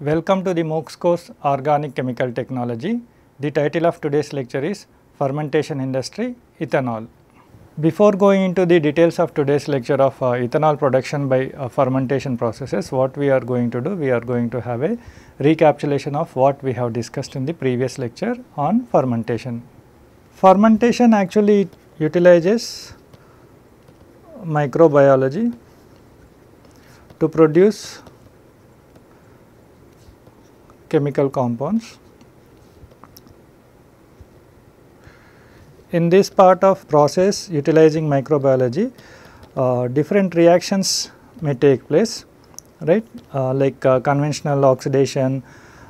Welcome to the MOOCs course Organic Chemical Technology. The title of today's lecture is Fermentation Industry Ethanol. Before going into the details of today's lecture of uh, ethanol production by uh, fermentation processes, what we are going to do, we are going to have a recapitulation of what we have discussed in the previous lecture on fermentation. Fermentation actually utilizes microbiology to produce chemical compounds. In this part of process utilizing microbiology, uh, different reactions may take place, right, uh, like uh, conventional oxidation,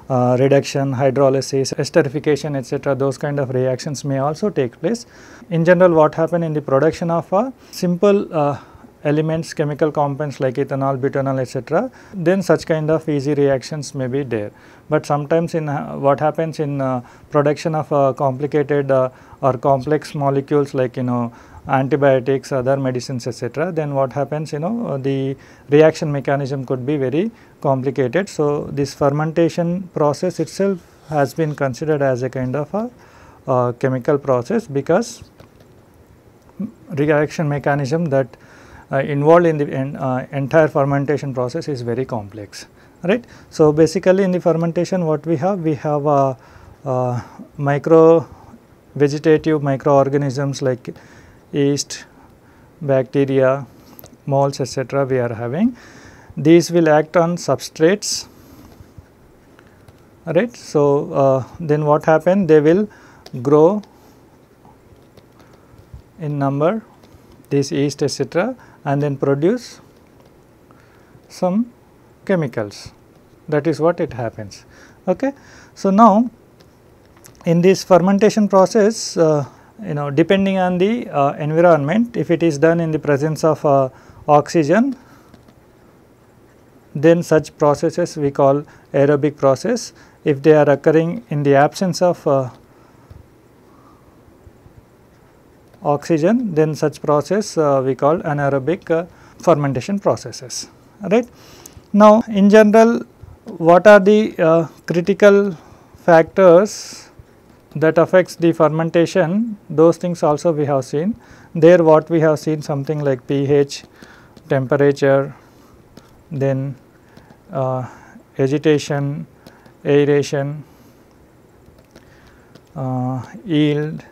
uh, reduction, hydrolysis, esterification etc. those kind of reactions may also take place. In general what happen in the production of a simple uh, elements chemical compounds like ethanol, butanol etc. then such kind of easy reactions may be there. But sometimes in uh, what happens in uh, production of uh, complicated uh, or complex molecules like you know antibiotics, other medicines etc. then what happens you know the reaction mechanism could be very complicated. So, this fermentation process itself has been considered as a kind of a uh, chemical process because reaction mechanism that uh, involved in the en, uh, entire fermentation process is very complex right. So, basically in the fermentation what we have we have a, a micro vegetative microorganisms like yeast, bacteria, molds etc. we are having. These will act on substrates right. So, uh, then what happen they will grow in number this yeast etc and then produce some chemicals that is what it happens. Okay. So, now in this fermentation process uh, you know depending on the uh, environment if it is done in the presence of uh, oxygen then such processes we call aerobic process if they are occurring in the absence of uh, oxygen then such process uh, we call anaerobic uh, fermentation processes right. Now in general what are the uh, critical factors that affects the fermentation those things also we have seen there what we have seen something like pH, temperature, then uh, agitation, aeration, uh, yield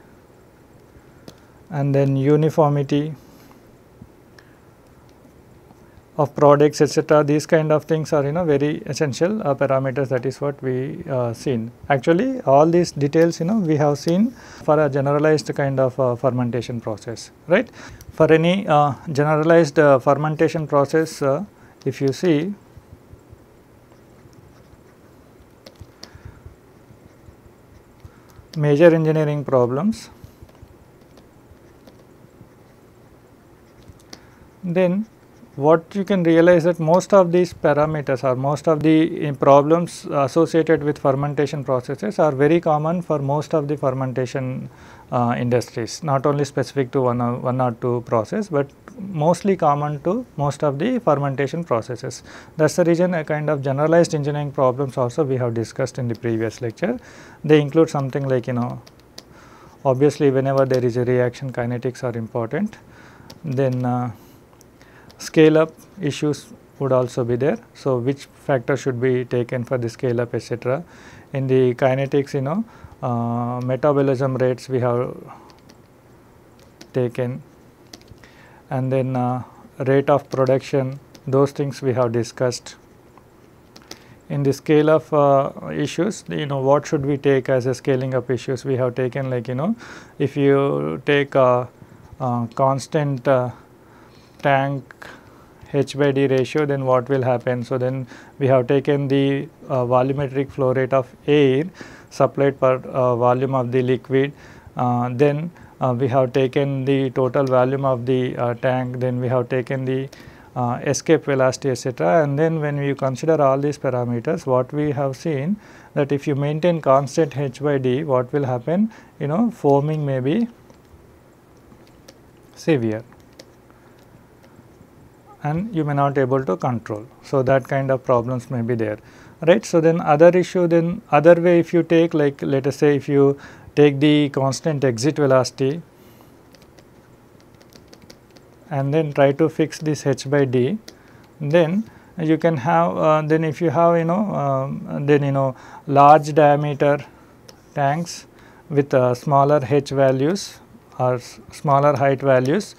and then uniformity of products etc. these kind of things are you know very essential uh, parameters that is what we uh, seen. Actually all these details you know we have seen for a generalized kind of uh, fermentation process right. For any uh, generalized uh, fermentation process uh, if you see major engineering problems then what you can realize that most of these parameters or most of the problems associated with fermentation processes are very common for most of the fermentation uh, industries not only specific to one or, one or two process but mostly common to most of the fermentation processes. That is the reason a kind of generalized engineering problems also we have discussed in the previous lecture. They include something like you know obviously whenever there is a reaction kinetics are important then uh, scale up issues would also be there. So, which factor should be taken for the scale up etc. In the kinetics you know uh, metabolism rates we have taken and then uh, rate of production those things we have discussed. In the scale of uh, issues you know what should we take as a scaling up issues we have taken like you know if you take a, a constant uh, tank H by D ratio then what will happen. So, then we have taken the uh, volumetric flow rate of air supplied per uh, volume of the liquid uh, then uh, we have taken the total volume of the uh, tank then we have taken the uh, escape velocity etc. and then when we consider all these parameters what we have seen that if you maintain constant H by D what will happen you know foaming may be severe and you may not able to control. So, that kind of problems may be there. right. So, then other issue then other way if you take like let us say if you take the constant exit velocity and then try to fix this h by d then you can have uh, then if you have you know um, then you know large diameter tanks with uh, smaller h values or smaller height values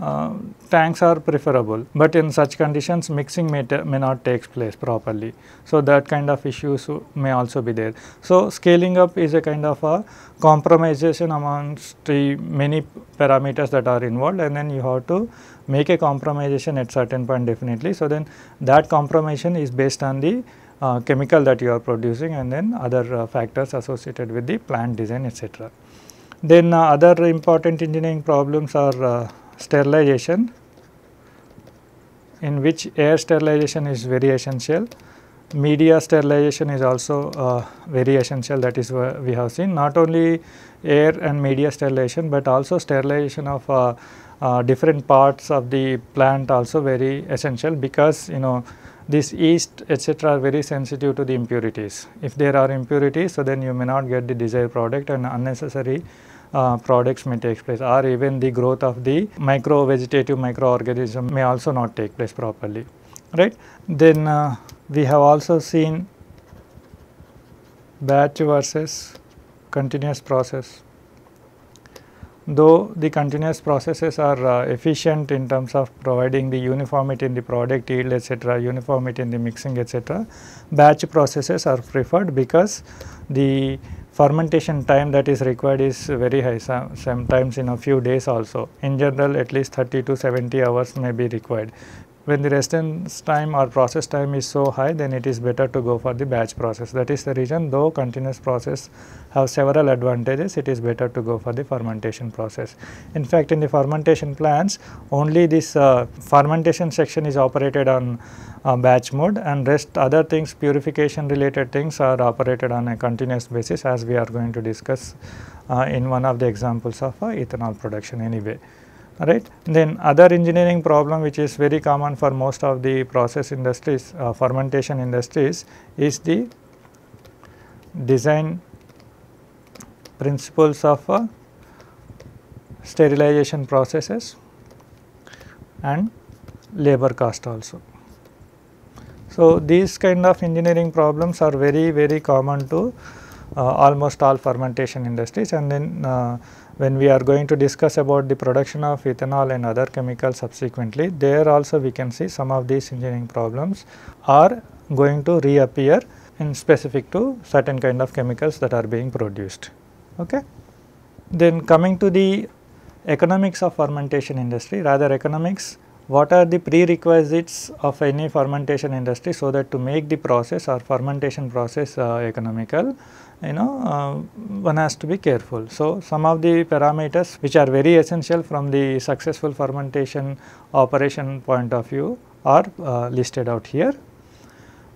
uh, tanks are preferable, but in such conditions mixing may, may not take place properly. So, that kind of issues may also be there. So, scaling up is a kind of a compromisation amongst the many parameters that are involved and then you have to make a compromisation at certain point definitely. So, then that compromisation is based on the uh, chemical that you are producing and then other uh, factors associated with the plant design etc. Then uh, other important engineering problems are uh, sterilization in which air sterilization is very essential. Media sterilization is also uh, very essential that is what we have seen not only air and media sterilization, but also sterilization of uh, uh, different parts of the plant also very essential because you know this yeast etc., are very sensitive to the impurities. If there are impurities, so then you may not get the desired product and unnecessary uh, products may take place or even the growth of the micro vegetative microorganism may also not take place properly right. Then uh, we have also seen batch versus continuous process. Though the continuous processes are uh, efficient in terms of providing the uniformity in the product yield etc., uniformity in the mixing etc., batch processes are preferred because the fermentation time that is required is very high. Some, sometimes in a few days also. In general at least 30 to 70 hours may be required when the residence time or process time is so high then it is better to go for the batch process. That is the reason though continuous process have several advantages it is better to go for the fermentation process. In fact in the fermentation plants only this uh, fermentation section is operated on uh, batch mode and rest other things purification related things are operated on a continuous basis as we are going to discuss uh, in one of the examples of uh, ethanol production anyway right. Then other engineering problem which is very common for most of the process industries uh, fermentation industries is the design principles of uh, sterilization processes and labor cost also. So, these kind of engineering problems are very very common to uh, almost all fermentation industries and then uh, when we are going to discuss about the production of ethanol and other chemicals subsequently, there also we can see some of these engineering problems are going to reappear in specific to certain kind of chemicals that are being produced. Okay. Then coming to the economics of fermentation industry, rather economics, what are the prerequisites of any fermentation industry so that to make the process or fermentation process uh, economical you know uh, one has to be careful. So, some of the parameters which are very essential from the successful fermentation operation point of view are uh, listed out here.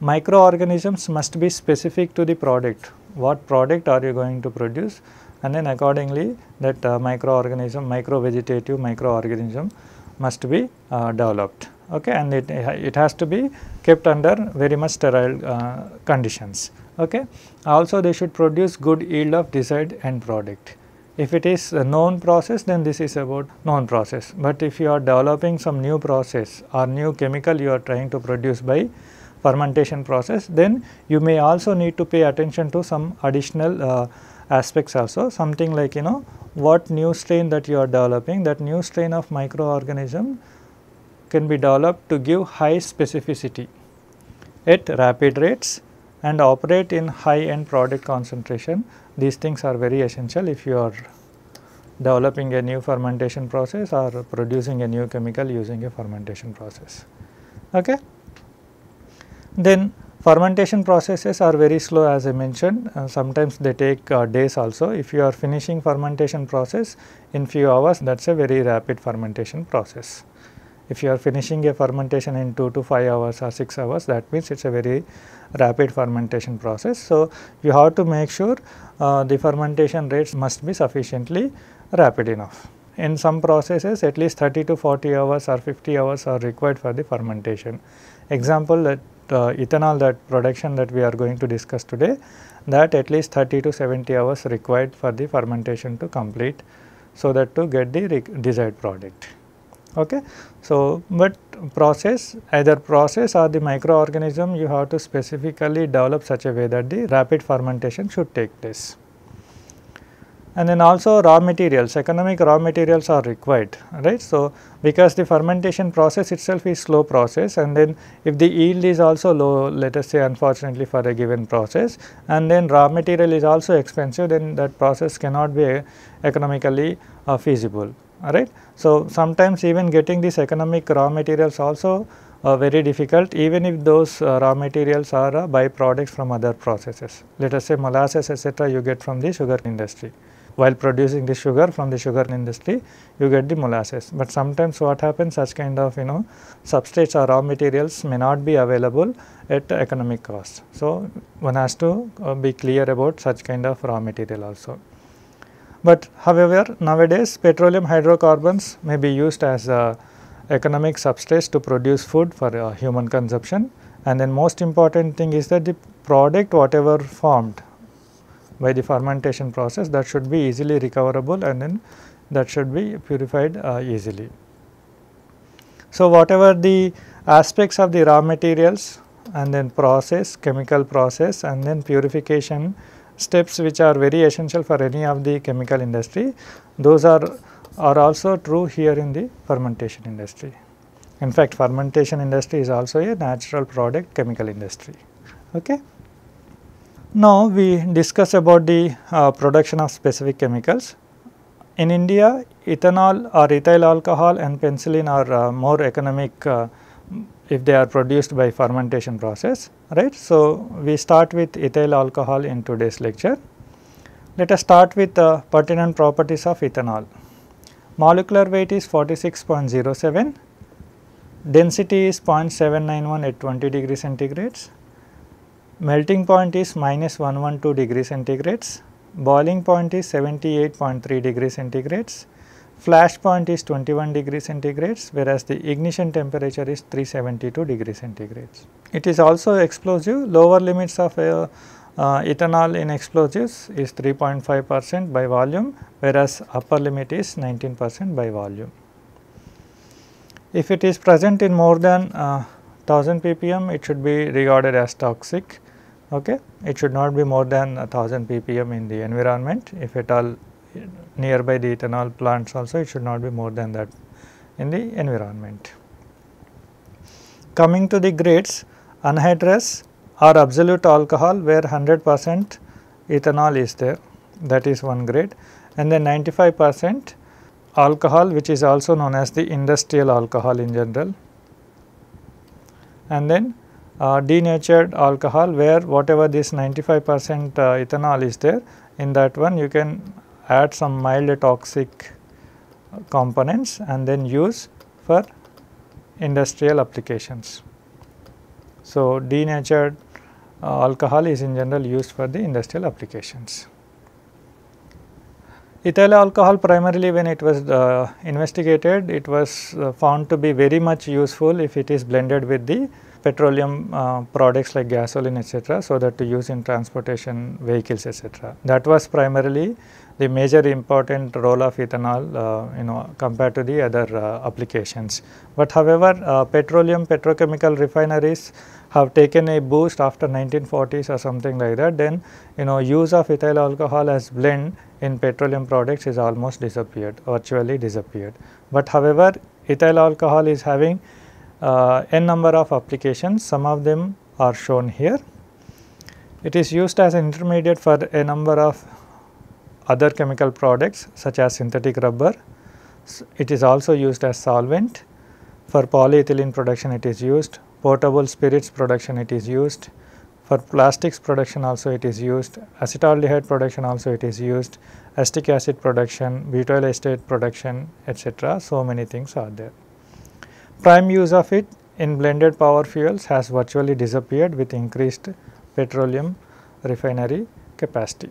Microorganisms must be specific to the product, what product are you going to produce and then accordingly that uh, microorganism, microvegetative microorganism must be uh, developed okay and it, it has to be kept under very much sterile uh, conditions okay. Also they should produce good yield of desired end product. If it is a known process then this is about known process, but if you are developing some new process or new chemical you are trying to produce by fermentation process then you may also need to pay attention to some additional uh, aspects also something like you know what new strain that you are developing that new strain of microorganism can be developed to give high specificity at rapid rates and operate in high end product concentration. These things are very essential if you are developing a new fermentation process or producing a new chemical using a fermentation process. Okay. Then fermentation processes are very slow as I mentioned, uh, sometimes they take uh, days also. If you are finishing fermentation process in few hours that is a very rapid fermentation process. If you are finishing a fermentation in 2 to 5 hours or 6 hours that means it is a very rapid fermentation process. So, you have to make sure uh, the fermentation rates must be sufficiently rapid enough. In some processes at least 30 to 40 hours or 50 hours are required for the fermentation. Example that uh, ethanol that production that we are going to discuss today that at least 30 to 70 hours required for the fermentation to complete so that to get the desired product. Okay. So, but process either process or the microorganism you have to specifically develop such a way that the rapid fermentation should take place and then also raw materials economic raw materials are required right. So, because the fermentation process itself is slow process and then if the yield is also low let us say unfortunately for a given process and then raw material is also expensive then that process cannot be economically uh, feasible right. So, sometimes even getting these economic raw materials also uh, very difficult even if those uh, raw materials are uh, byproducts from other processes. Let us say molasses etc., you get from the sugar industry while producing the sugar from the sugar industry you get the molasses. But sometimes what happens such kind of you know substrates or raw materials may not be available at economic cost. So, one has to uh, be clear about such kind of raw material also. But however, nowadays petroleum hydrocarbons may be used as a economic substrates to produce food for uh, human consumption and then most important thing is that the product whatever formed by the fermentation process that should be easily recoverable and then that should be purified uh, easily. So, whatever the aspects of the raw materials and then process, chemical process and then purification steps which are very essential for any of the chemical industry, those are, are also true here in the fermentation industry. In fact, fermentation industry is also a natural product chemical industry. Okay. Now, we discuss about the uh, production of specific chemicals. In India, ethanol or ethyl alcohol and penicillin are uh, more economic uh, if they are produced by fermentation process, right. So, we start with ethyl alcohol in today's lecture. Let us start with the pertinent properties of ethanol. Molecular weight is 46.07, density is 0.791 at 20 degree centigrades, melting point is minus 112 degree centigrades, boiling point is 78.3 degree centigrades, flash point is 21 degree centigrades whereas the ignition temperature is 372 degree centigrades. It is also explosive lower limits of uh, uh, ethanol in explosives is 3.5 percent by volume whereas upper limit is 19 percent by volume. If it is present in more than uh, 1000 ppm it should be regarded as toxic okay. It should not be more than 1000 ppm in the environment if at all nearby the ethanol plants also it should not be more than that in the environment. Coming to the grades anhydrous or absolute alcohol where 100 percent ethanol is there that is one grade and then 95 percent alcohol which is also known as the industrial alcohol in general and then uh, denatured alcohol where whatever this 95 percent uh, ethanol is there in that one you can add some mild toxic components and then use for industrial applications. So, denatured uh, alcohol is in general used for the industrial applications. Ethyl alcohol primarily when it was uh, investigated it was uh, found to be very much useful if it is blended with the petroleum uh, products like gasoline etc. so that to use in transportation vehicles etc. That was primarily the major important role of ethanol uh, you know compared to the other uh, applications. But however, uh, petroleum petrochemical refineries have taken a boost after 1940s or something like that then you know use of ethyl alcohol as blend in petroleum products is almost disappeared virtually disappeared. But however, ethyl alcohol is having uh, n number of applications, some of them are shown here. It is used as an intermediate for a number of other chemical products such as synthetic rubber. It is also used as solvent. For polyethylene production it is used, portable spirits production it is used, for plastics production also it is used, acetaldehyde production also it is used, acetic acid production, butyl acetate production etc. So, many things are there. Prime use of it in blended power fuels has virtually disappeared with increased petroleum refinery capacity.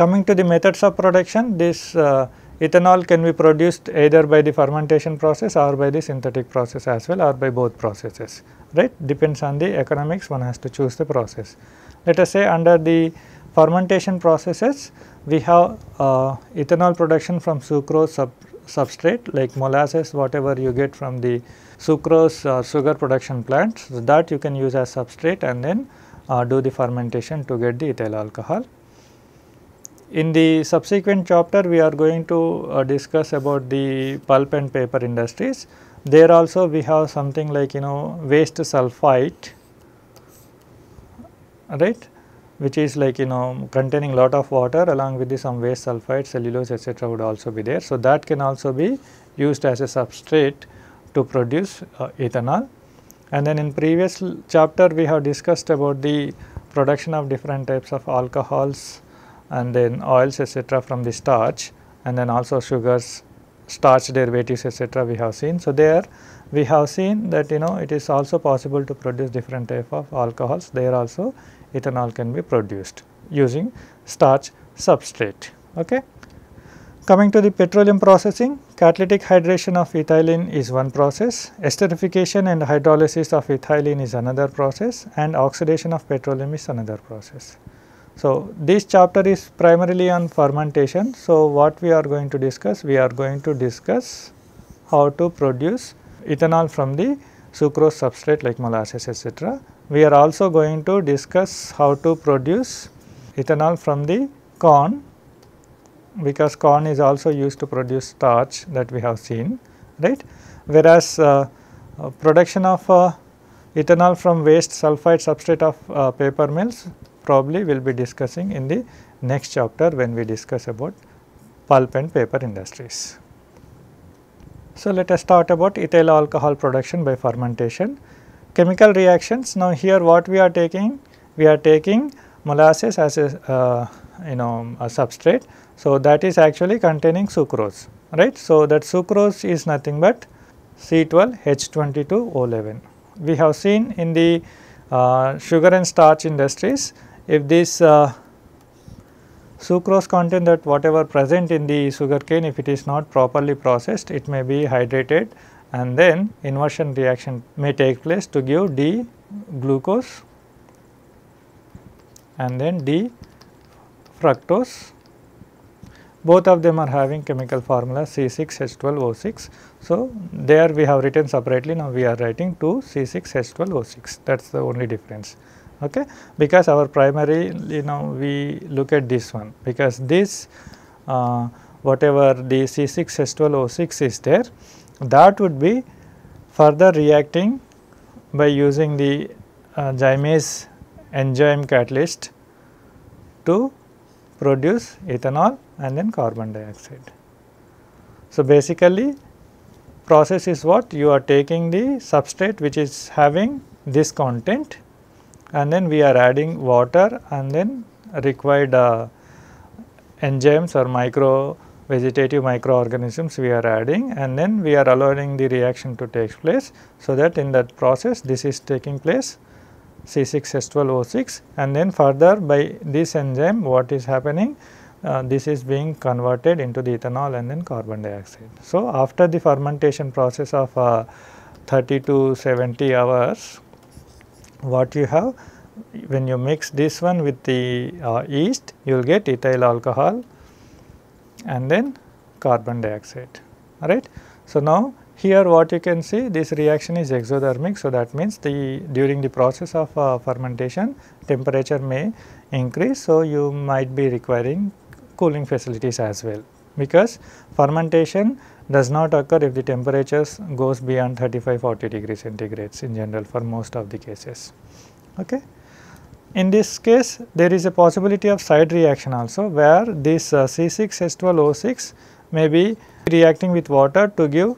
Coming to the methods of production, this uh, ethanol can be produced either by the fermentation process or by the synthetic process as well or by both processes right depends on the economics one has to choose the process. Let us say under the fermentation processes we have uh, ethanol production from sucrose sub substrate like molasses whatever you get from the sucrose or sugar production plants so that you can use as substrate and then uh, do the fermentation to get the ethyl alcohol. In the subsequent chapter we are going to uh, discuss about the pulp and paper industries. There also we have something like you know waste sulphite right which is like you know containing lot of water along with the some waste sulphite cellulose etc would also be there. So, that can also be used as a substrate to produce uh, ethanol and then in previous chapter we have discussed about the production of different types of alcohols and then oils etc. from the starch and then also sugars, starch derivatives etc. we have seen. So, there we have seen that you know it is also possible to produce different type of alcohols there also ethanol can be produced using starch substrate. Okay. Coming to the petroleum processing, catalytic hydration of ethylene is one process, esterification and hydrolysis of ethylene is another process and oxidation of petroleum is another process. So, this chapter is primarily on fermentation. So, what we are going to discuss? We are going to discuss how to produce ethanol from the sucrose substrate like molasses etc. We are also going to discuss how to produce ethanol from the corn because corn is also used to produce starch that we have seen right. Whereas, uh, uh, production of uh, ethanol from waste sulphite substrate of uh, paper mills probably we will be discussing in the next chapter when we discuss about pulp and paper industries. So, let us start about ethyl alcohol production by fermentation. Chemical reactions now here what we are taking? We are taking molasses as a uh, you know a substrate so, that is actually containing sucrose right. So, that sucrose is nothing but C12H22O11. We have seen in the uh, sugar and starch industries if this uh, sucrose content that whatever present in the sugar cane if it is not properly processed it may be hydrated and then inversion reaction may take place to give D glucose and then D fructose. Both of them are having chemical formula C6H12O6. So, there we have written separately. Now we are writing 2 C6H12O6 that is the only difference okay? Because our primary you know we look at this one. Because this uh, whatever the C6H12O6 is there that would be further reacting by using the uh, Zymase enzyme catalyst to produce ethanol and then carbon dioxide. So, basically process is what? You are taking the substrate which is having this content and then we are adding water and then required uh, enzymes or micro vegetative microorganisms we are adding and then we are allowing the reaction to take place. So, that in that process this is taking place C6H12O6 and then further by this enzyme what is happening uh, this is being converted into the ethanol and then carbon dioxide. So, after the fermentation process of uh, 30 to 70 hours, what you have when you mix this one with the uh, yeast, you will get ethyl alcohol and then carbon dioxide, alright. So, now here what you can see this reaction is exothermic. So, that means the during the process of uh, fermentation temperature may increase. So, you might be requiring cooling facilities as well because fermentation does not occur if the temperatures goes beyond 35 40 degrees centigrades in general for most of the cases. Okay. In this case there is a possibility of side reaction also where this uh, C6H12O6 may be reacting with water to give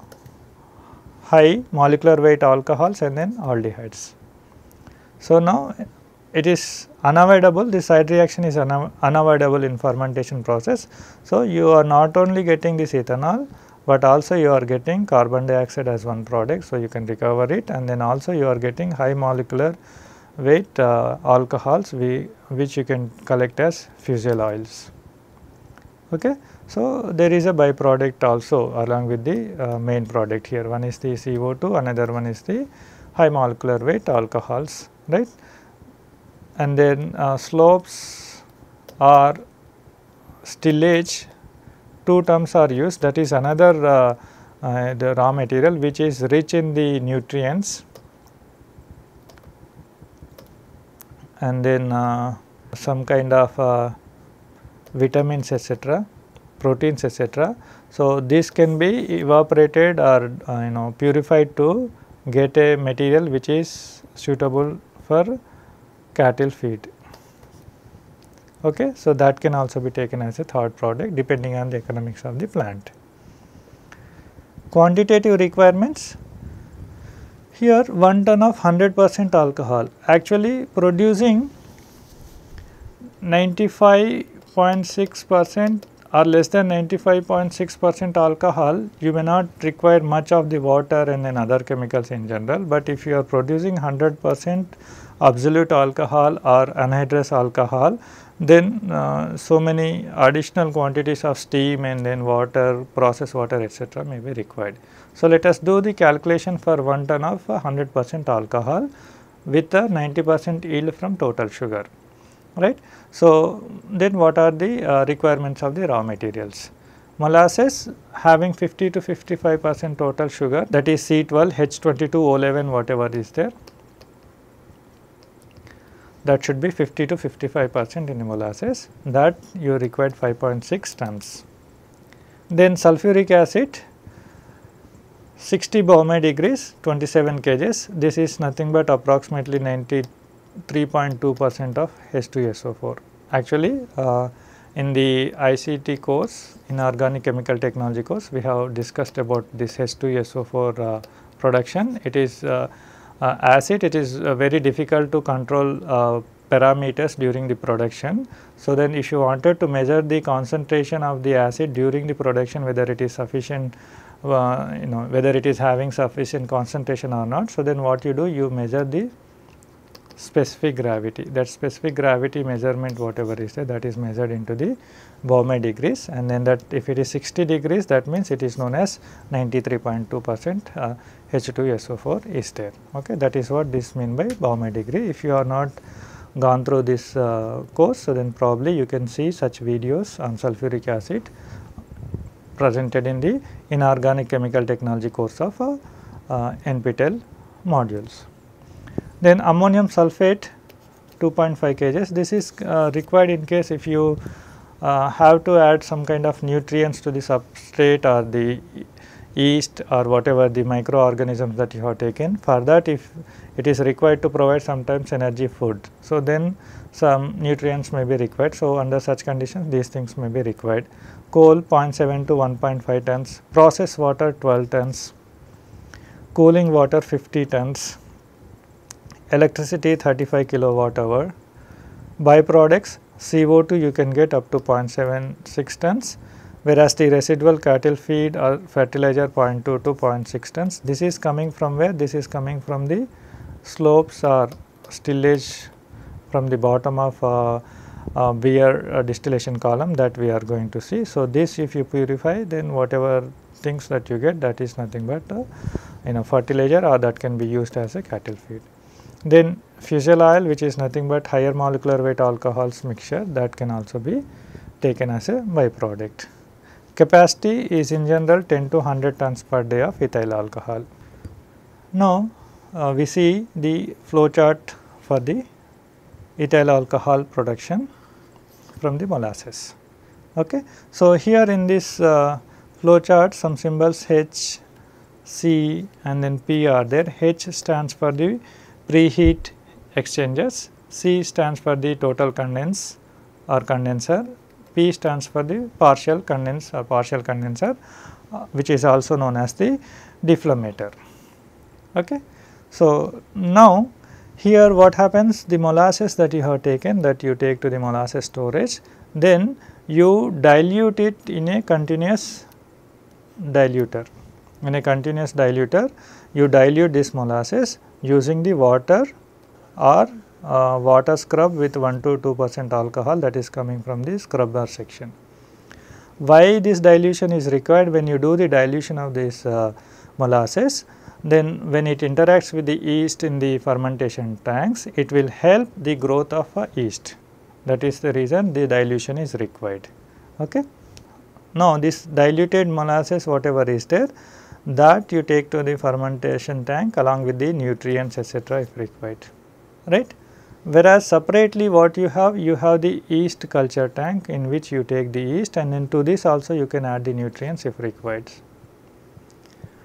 high molecular weight alcohols and then aldehydes. So, now it is unavoidable this side reaction is unavoidable in fermentation process. So, you are not only getting this ethanol, but also you are getting carbon dioxide as one product. So, you can recover it and then also you are getting high molecular weight uh, alcohols we, which you can collect as fusel oils. Okay. So, there is a byproduct also along with the uh, main product here one is the CO2 another one is the high molecular weight alcohols right and then uh, slopes are stillage two terms are used. That is another uh, uh, the raw material which is rich in the nutrients. And then uh, some kind of uh, vitamins etc proteins etc so this can be evaporated or uh, you know purified to get a material which is suitable for cattle feed okay so that can also be taken as a third product depending on the economics of the plant. Quantitative requirements. Here 1 ton of 100 percent alcohol. Actually producing 95.6 percent or less than 95.6 percent alcohol you may not require much of the water and then other chemicals in general, but if you are producing 100 percent absolute alcohol or anhydrous alcohol then uh, so many additional quantities of steam and then water, process water etc. may be required. So, let us do the calculation for 1 ton of 100 percent alcohol with a 90 percent yield from total sugar right. So, then what are the uh, requirements of the raw materials? Molasses having 50 to 55 percent total sugar that is C12, H22, O11 whatever is there that should be 50 to 55 percent in molasses that you required 5.6 tons. Then sulfuric acid 60 Baumé degrees 27 kgs this is nothing but approximately 93.2 percent of H2SO4. Actually uh, in the ICT course in organic chemical technology course we have discussed about this H2SO4 uh, production it is uh, acid it is uh, very difficult to control uh, parameters during the production. So, then if you wanted to measure the concentration of the acid during the production whether it is sufficient uh, you know whether it is having sufficient concentration or not. So, then what you do you measure the specific gravity. That specific gravity measurement whatever is there that is measured into the Baumé degrees. And then that if it is 60 degrees that means it is known as 93.2 percent uh, H2SO4 is there. Okay that is what this mean by Baumé degree. If you are not gone through this uh, course so then probably you can see such videos on sulfuric acid presented in the inorganic chemical technology course of uh, uh, NPTEL modules. Then ammonium sulphate 2.5 kgs this is uh, required in case if you uh, have to add some kind of nutrients to the substrate or the yeast or whatever the microorganisms that you have taken. For that if it is required to provide sometimes energy food. So, then some nutrients may be required. So, under such conditions these things may be required. Coal 0.7 to 1.5 tons, process water 12 tons, cooling water 50 tons, electricity 35 kilowatt hour, byproducts CO2 you can get up to 0.76 tons whereas the residual cattle feed or fertilizer 0.2 to 0.6 tons. This is coming from where? This is coming from the slopes or stillage from the bottom of uh, uh, beer uh, distillation column that we are going to see. So, this if you purify then whatever things that you get that is nothing but uh, you know fertilizer or that can be used as a cattle feed. Then fusel oil which is nothing but higher molecular weight alcohols mixture that can also be taken as a byproduct. Capacity is in general 10 to 100 tons per day of ethyl alcohol. Now, uh, we see the flow chart for the ethyl alcohol production from the molasses. Okay. So, here in this uh, flow chart some symbols H, C and then P are there. H stands for the preheat exchangers, C stands for the total condense or condenser P stands for the partial condense or partial condenser uh, which is also known as the dephlegmator. Okay. So, now here what happens the molasses that you have taken that you take to the molasses storage then you dilute it in a continuous diluter. In a continuous diluter you dilute this molasses using the water or uh, water scrub with 1 to 2 percent alcohol that is coming from the scrubber section. why this dilution is required when you do the dilution of this uh, molasses then when it interacts with the yeast in the fermentation tanks it will help the growth of a yeast that is the reason the dilution is required. Okay. Now, this diluted molasses whatever is there that you take to the fermentation tank along with the nutrients etc., if required right. Whereas, separately what you have you have the yeast culture tank in which you take the yeast and into this also you can add the nutrients if required.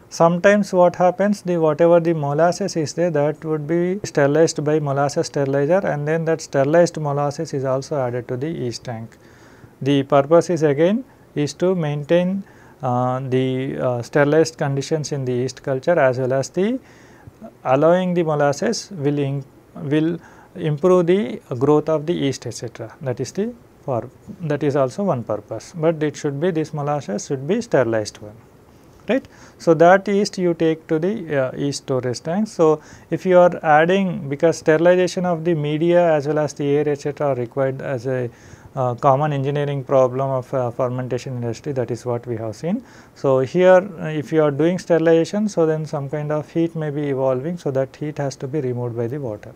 Sometimes what happens the whatever the molasses is there that would be sterilized by molasses sterilizer and then that sterilized molasses is also added to the yeast tank. The purpose is again is to maintain the uh, sterilized conditions in the yeast culture as well as the allowing the molasses will will improve the growth of the yeast etc. That is the for that is also one purpose, but it should be this molasses should be sterilized one right. So, that yeast you take to the uh, yeast storage tank. So, if you are adding because sterilization of the media as well as the air etc. are required as a common engineering problem of uh, fermentation industry that is what we have seen. So, here uh, if you are doing sterilization so then some kind of heat may be evolving so that heat has to be removed by the water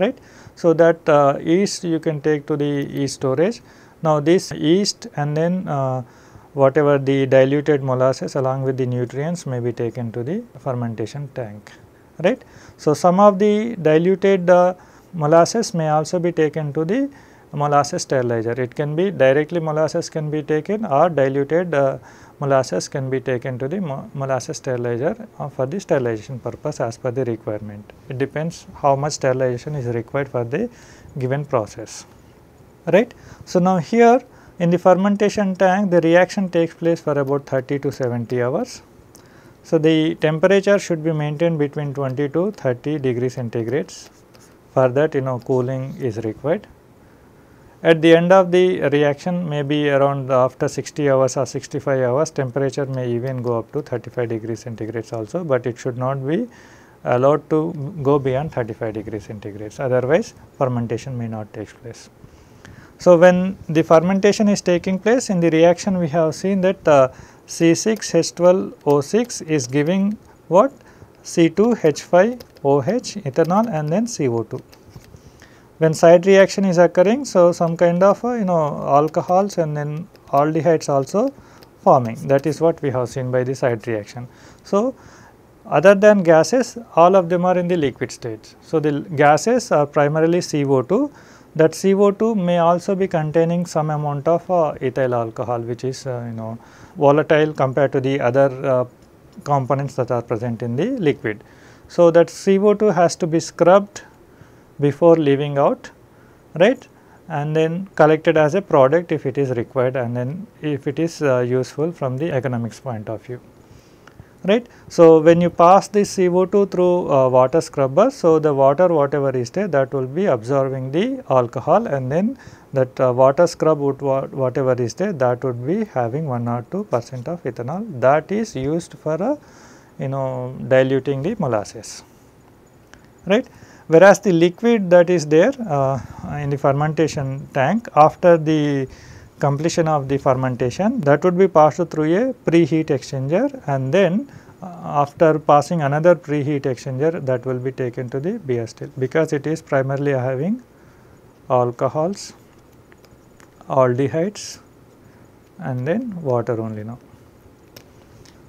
right. So, that uh, yeast you can take to the yeast storage. Now, this yeast and then uh, whatever the diluted molasses along with the nutrients may be taken to the fermentation tank right. So, some of the diluted uh, molasses may also be taken to the molasses sterilizer. It can be directly molasses can be taken or diluted uh, molasses can be taken to the mo molasses sterilizer uh, for the sterilization purpose as per the requirement. It depends how much sterilization is required for the given process right. So, now here in the fermentation tank the reaction takes place for about 30 to 70 hours. So, the temperature should be maintained between 20 to 30 degree centigrades for that you know cooling is required. At the end of the reaction maybe around after 60 hours or 65 hours temperature may even go up to 35 degree centigrades also, but it should not be allowed to go beyond 35 degree centigrades otherwise fermentation may not take place. So, when the fermentation is taking place in the reaction we have seen that uh, C6H12O6 is giving what C2H5OH ethanol and then CO2. When side reaction is occurring, so some kind of uh, you know alcohols and then aldehydes also forming that is what we have seen by the side reaction. So, other than gases all of them are in the liquid state. So, the gases are primarily CO2 that CO2 may also be containing some amount of uh, ethyl alcohol which is uh, you know volatile compared to the other uh, components that are present in the liquid. So, that CO2 has to be scrubbed before leaving out right and then collected as a product if it is required and then if it is uh, useful from the economics point of view right. So, when you pass this CO2 through uh, water scrubber, so the water whatever is there that will be absorbing the alcohol and then that uh, water scrub would whatever is there that would be having 1 or 2 percent of ethanol that is used for uh, you know diluting the molasses right. Whereas, the liquid that is there uh, in the fermentation tank after the completion of the fermentation that would be passed through a preheat exchanger and then uh, after passing another preheat exchanger that will be taken to the beer still because it is primarily having alcohols, aldehydes and then water only now.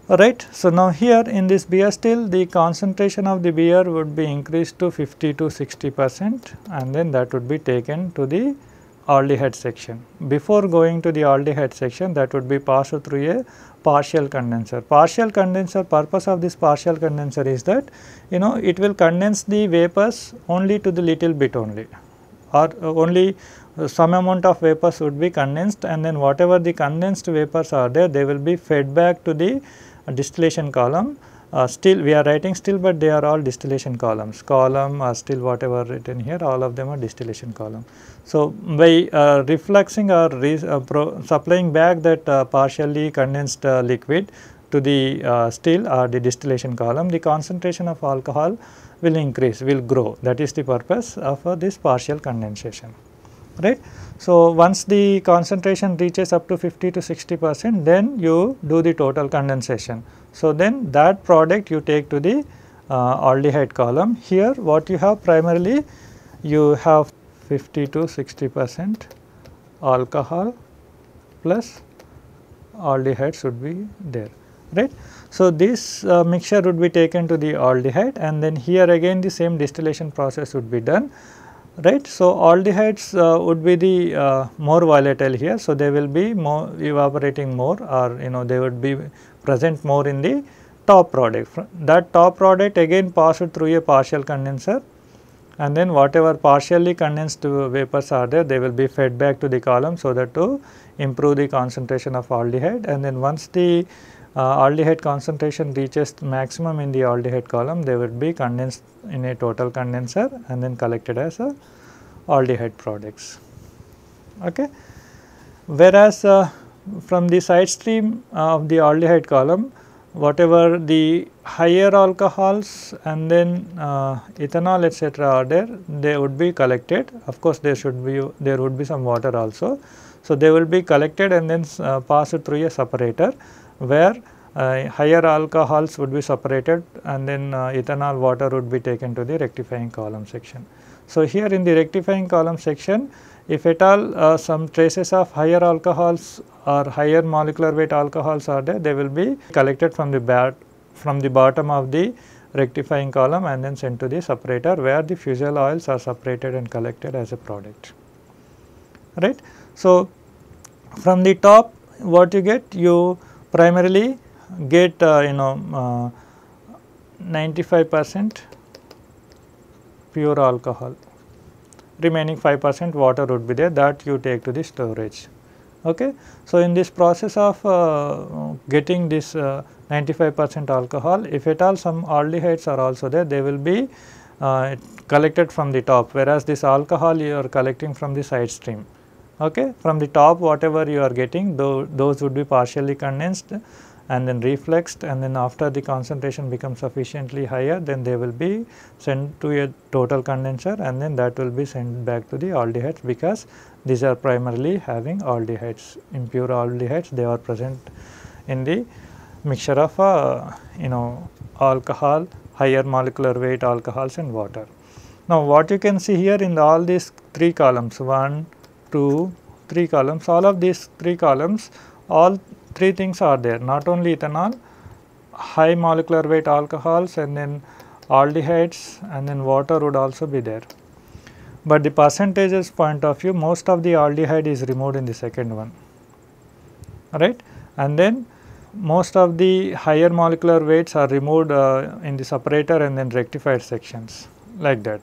Alright, so now here in this beer still the concentration of the beer would be increased to 50 to 60 percent and then that would be taken to the aldehyde section. Before going to the aldehyde section that would be passed through a partial condenser. Partial condenser purpose of this partial condenser is that you know it will condense the vapors only to the little bit only or uh, only uh, some amount of vapors would be condensed and then whatever the condensed vapors are there they will be fed back to the distillation column. Uh, still we are writing still but they are all distillation columns. Column or still whatever written here all of them are distillation column. So, by uh, refluxing or uh, supplying back that uh, partially condensed uh, liquid to the uh, still or the distillation column the concentration of alcohol will increase will grow. That is the purpose of this partial condensation right. So, once the concentration reaches up to 50 to 60 percent then you do the total condensation. So, then that product you take to the uh, aldehyde column. Here what you have primarily you have 50 to 60 percent alcohol plus aldehyde should be there right. So, this uh, mixture would be taken to the aldehyde and then here again the same distillation process would be done right. So, aldehydes uh, would be the uh, more volatile here. So, they will be more evaporating more or you know they would be present more in the top product. That top product again passed through a partial condenser and then whatever partially condensed vapors are there they will be fed back to the column so that to improve the concentration of aldehyde and then once the aldehyde concentration reaches maximum in the aldehyde column they would be condensed in a total condenser and then collected as a aldehyde products. Okay. Whereas, uh, from the side stream of the aldehyde column whatever the higher alcohols and then uh, ethanol etc are there they would be collected of course there should be there would be some water also. So, they will be collected and then uh, passed through a separator where uh, higher alcohols would be separated and then uh, ethanol water would be taken to the rectifying column section. So, here in the rectifying column section if at all uh, some traces of higher alcohols or higher molecular weight alcohols are there, they will be collected from the bat from the bottom of the rectifying column and then sent to the separator where the fusel oils are separated and collected as a product. Right. So, from the top what you get you primarily get uh, you know uh, 95 percent pure alcohol remaining 5 percent water would be there that you take to the storage. Okay. So, in this process of uh, getting this uh, 95 percent alcohol if at all some aldehydes are also there they will be collected from the top whereas this alcohol you are collecting from the side stream. Okay. From the top whatever you are getting those would be partially condensed and then refluxed and then after the concentration becomes sufficiently higher then they will be sent to a total condenser and then that will be sent back to the aldehydes because these are primarily having aldehydes impure aldehydes they are present in the mixture of uh, you know alcohol higher molecular weight alcohols and water. Now what you can see here in all these three columns 1, 2, 3 columns. All of these 3 columns all three things are there. Not only ethanol, high molecular weight alcohols and then aldehydes and then water would also be there. But the percentages point of view most of the aldehyde is removed in the second one. Right and then most of the higher molecular weights are removed uh, in the separator and then rectified sections like that.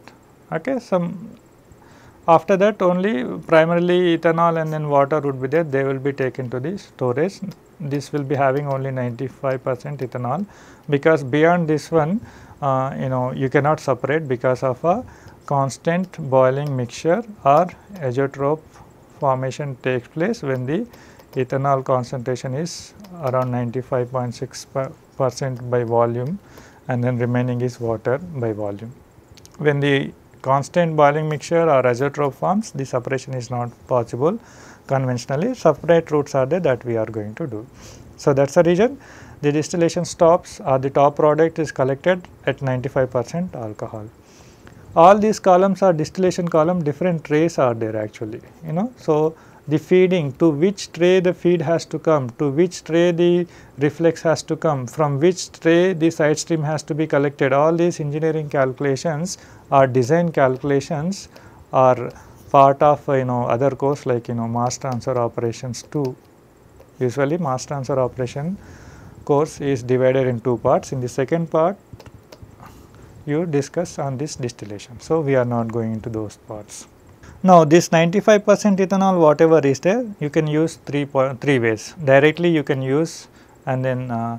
Okay? Some after that only primarily ethanol and then water would be there, they will be taken to the storage. This will be having only 95 percent ethanol because beyond this one uh, you know you cannot separate because of a constant boiling mixture or azeotrope formation takes place when the ethanol concentration is around 95.6 percent by volume and then remaining is water by volume. When the constant boiling mixture or azeotrope forms, the separation is not possible conventionally. Separate routes are there that we are going to do. So, that is the reason the distillation stops or the top product is collected at 95 percent alcohol. All these columns are distillation column different trays are there actually you know. So, the feeding to which tray the feed has to come, to which tray the reflux has to come, from which tray the side stream has to be collected. All these engineering calculations or design calculations are part of uh, you know other course like you know mass transfer operations too. Usually mass transfer operation course is divided in two parts. In the second part you discuss on this distillation. So, we are not going into those parts. Now, this 95 percent ethanol whatever is there you can use three, three ways directly you can use and then uh,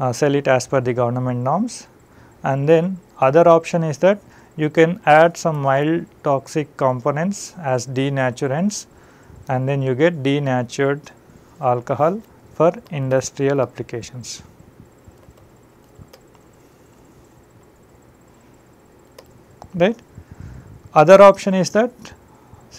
uh, sell it as per the government norms and then other option is that you can add some mild toxic components as denaturants and then you get denatured alcohol for industrial applications. Right. Other option is that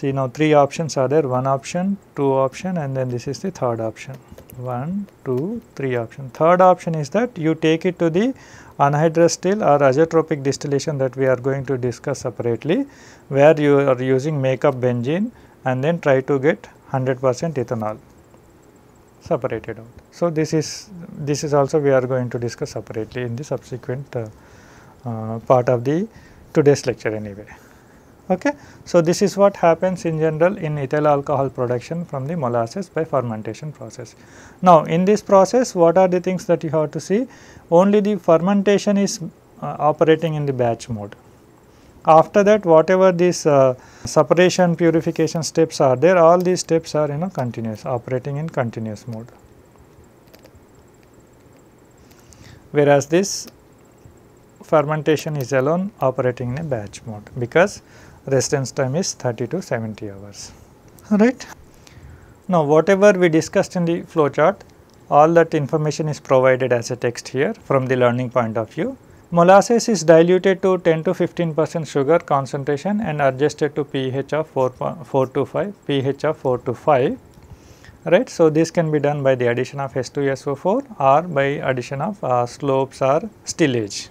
See now 3 options are there, 1 option, 2 option and then this is the third option. One, two, three option. Third option is that you take it to the anhydrous still or azeotropic distillation that we are going to discuss separately where you are using makeup benzene and then try to get 100 percent ethanol separated out. So, this is this is also we are going to discuss separately in the subsequent uh, uh, part of the today's lecture anyway. Okay. So, this is what happens in general in ethyl alcohol production from the molasses by fermentation process. Now, in this process what are the things that you have to see? Only the fermentation is uh, operating in the batch mode. After that whatever these uh, separation purification steps are there all these steps are you know continuous operating in continuous mode. Whereas this fermentation is alone operating in a batch mode because residence time is 30 to 70 hours right. Now whatever we discussed in the flow chart all that information is provided as a text here from the learning point of view Molasses is diluted to 10 to 15 percent sugar concentration and adjusted to pH of 4, 4 to 5, pH of 4 to 5 right. So, this can be done by the addition of H2SO4 or by addition of uh, slopes or stillage.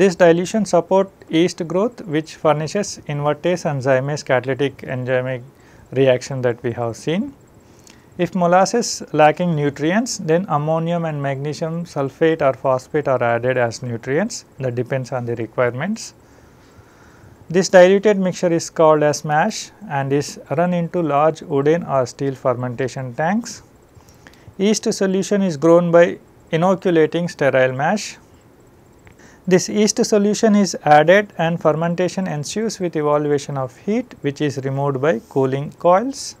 This dilution support yeast growth which furnishes invertase and zymase catalytic enzymic reaction that we have seen. If molasses lacking nutrients, then ammonium and magnesium sulfate or phosphate are added as nutrients that depends on the requirements. This diluted mixture is called as mash and is run into large wooden or steel fermentation tanks. Yeast solution is grown by inoculating sterile mash. This yeast solution is added and fermentation ensues with evaluation of heat which is removed by cooling coils.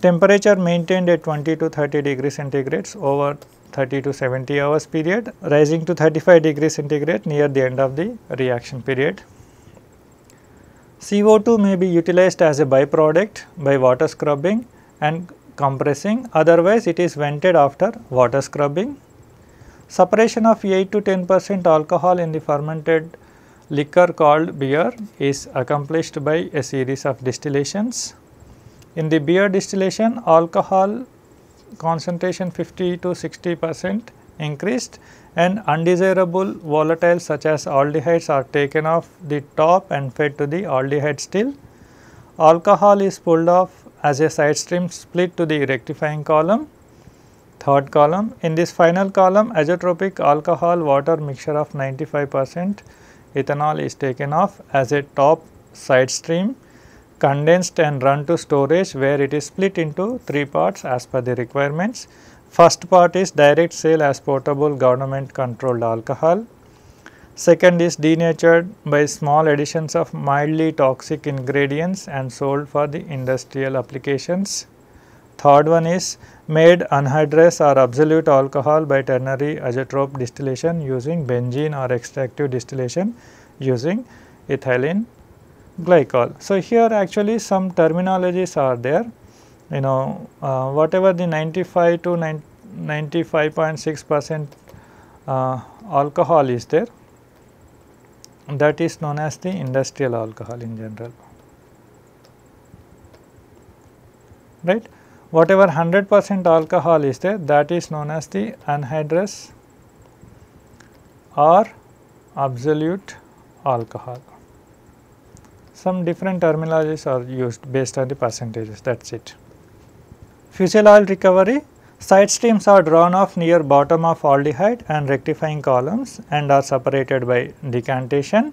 Temperature maintained at 20 to 30 degree centigrades over 30 to 70 hours period rising to 35 degree centigrade near the end of the reaction period. CO2 may be utilized as a byproduct by water scrubbing and compressing otherwise it is vented after water scrubbing. Separation of 8 to 10 percent alcohol in the fermented liquor called beer is accomplished by a series of distillations. In the beer distillation alcohol concentration 50 to 60 percent increased and undesirable volatiles such as aldehydes are taken off the top and fed to the aldehyde still. Alcohol is pulled off as a side stream split to the rectifying column. Third column in this final column azeotropic alcohol water mixture of 95 percent ethanol is taken off as a top side stream condensed and run to storage where it is split into three parts as per the requirements. First part is direct sale as portable government controlled alcohol. Second is denatured by small additions of mildly toxic ingredients and sold for the industrial applications. Third one is made anhydrous or absolute alcohol by ternary azeotrope distillation using benzene or extractive distillation using ethylene glycol. So, here actually some terminologies are there you know uh, whatever the 95 to 95.6 percent uh, alcohol is there that is known as the industrial alcohol in general right. Whatever 100 percent alcohol is there that is known as the anhydrous or absolute alcohol some different terminologies are used based on the percentages that is it. Fusel oil recovery side streams are drawn off near bottom of aldehyde and rectifying columns and are separated by decantation.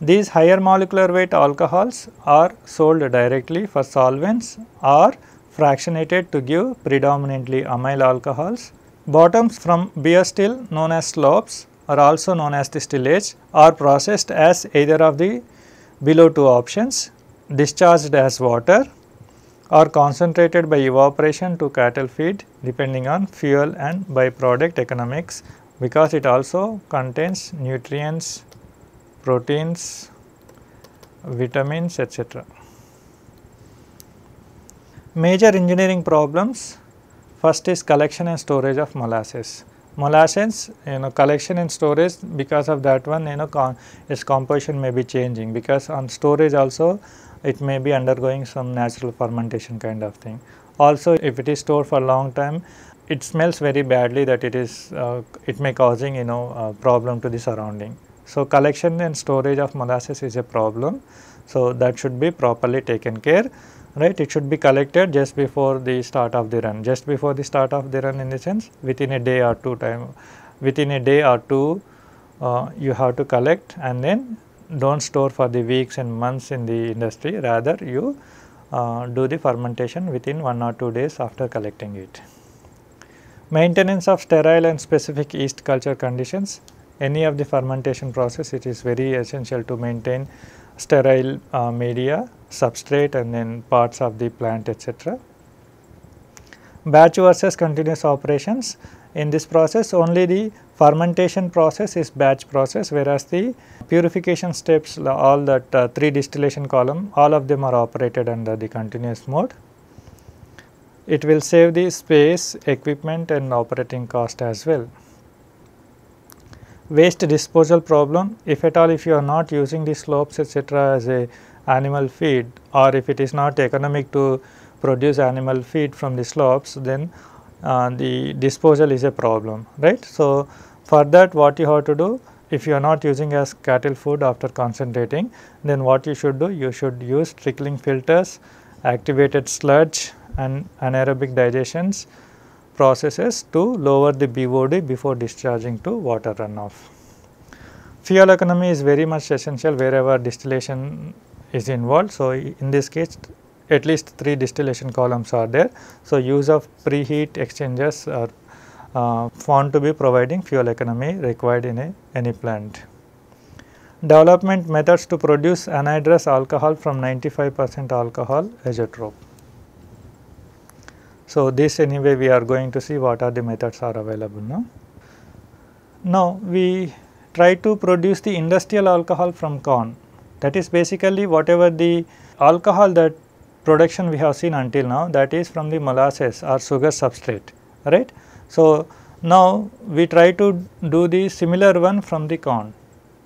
These higher molecular weight alcohols are sold directly for solvents or fractionated to give predominantly amyl alcohols. Bottoms from beer still known as slopes are also known as the stillage are processed as either of the below two options discharged as water or concentrated by evaporation to cattle feed depending on fuel and byproduct economics because it also contains nutrients, proteins, vitamins etc. Major engineering problems first is collection and storage of molasses. molasses you know collection and storage because of that one you know con its composition may be changing because on storage also it may be undergoing some natural fermentation kind of thing. Also if it is stored for a long time it smells very badly that it is uh, it may causing you know problem to the surrounding. So collection and storage of molasses is a problem. So that should be properly taken care right? It should be collected just before the start of the run. Just before the start of the run in the sense within a day or two time within a day or two uh, you have to collect and then do not store for the weeks and months in the industry. Rather you uh, do the fermentation within 1 or 2 days after collecting it. Maintenance of sterile and specific yeast culture conditions. Any of the fermentation process it is very essential to maintain sterile uh, media, substrate and then parts of the plant etc. Batch versus continuous operations in this process only the fermentation process is batch process whereas the purification steps all that uh, 3 distillation column all of them are operated under the continuous mode. It will save the space, equipment and operating cost as well waste disposal problem if at all if you are not using the slopes etc., as a animal feed or if it is not economic to produce animal feed from the slopes then uh, the disposal is a problem right. So, for that what you have to do if you are not using as cattle food after concentrating then what you should do you should use trickling filters activated sludge and anaerobic digestions processes to lower the BOD before discharging to water runoff. Fuel economy is very much essential wherever distillation is involved. So, in this case at least 3 distillation columns are there. So, use of preheat exchangers are uh, found to be providing fuel economy required in a, any plant. Development methods to produce anhydrous alcohol from 95 percent alcohol azeotrope. So, this anyway we are going to see what are the methods are available now. Now, we try to produce the industrial alcohol from corn that is basically whatever the alcohol that production we have seen until now that is from the molasses or sugar substrate right. So, now we try to do the similar one from the corn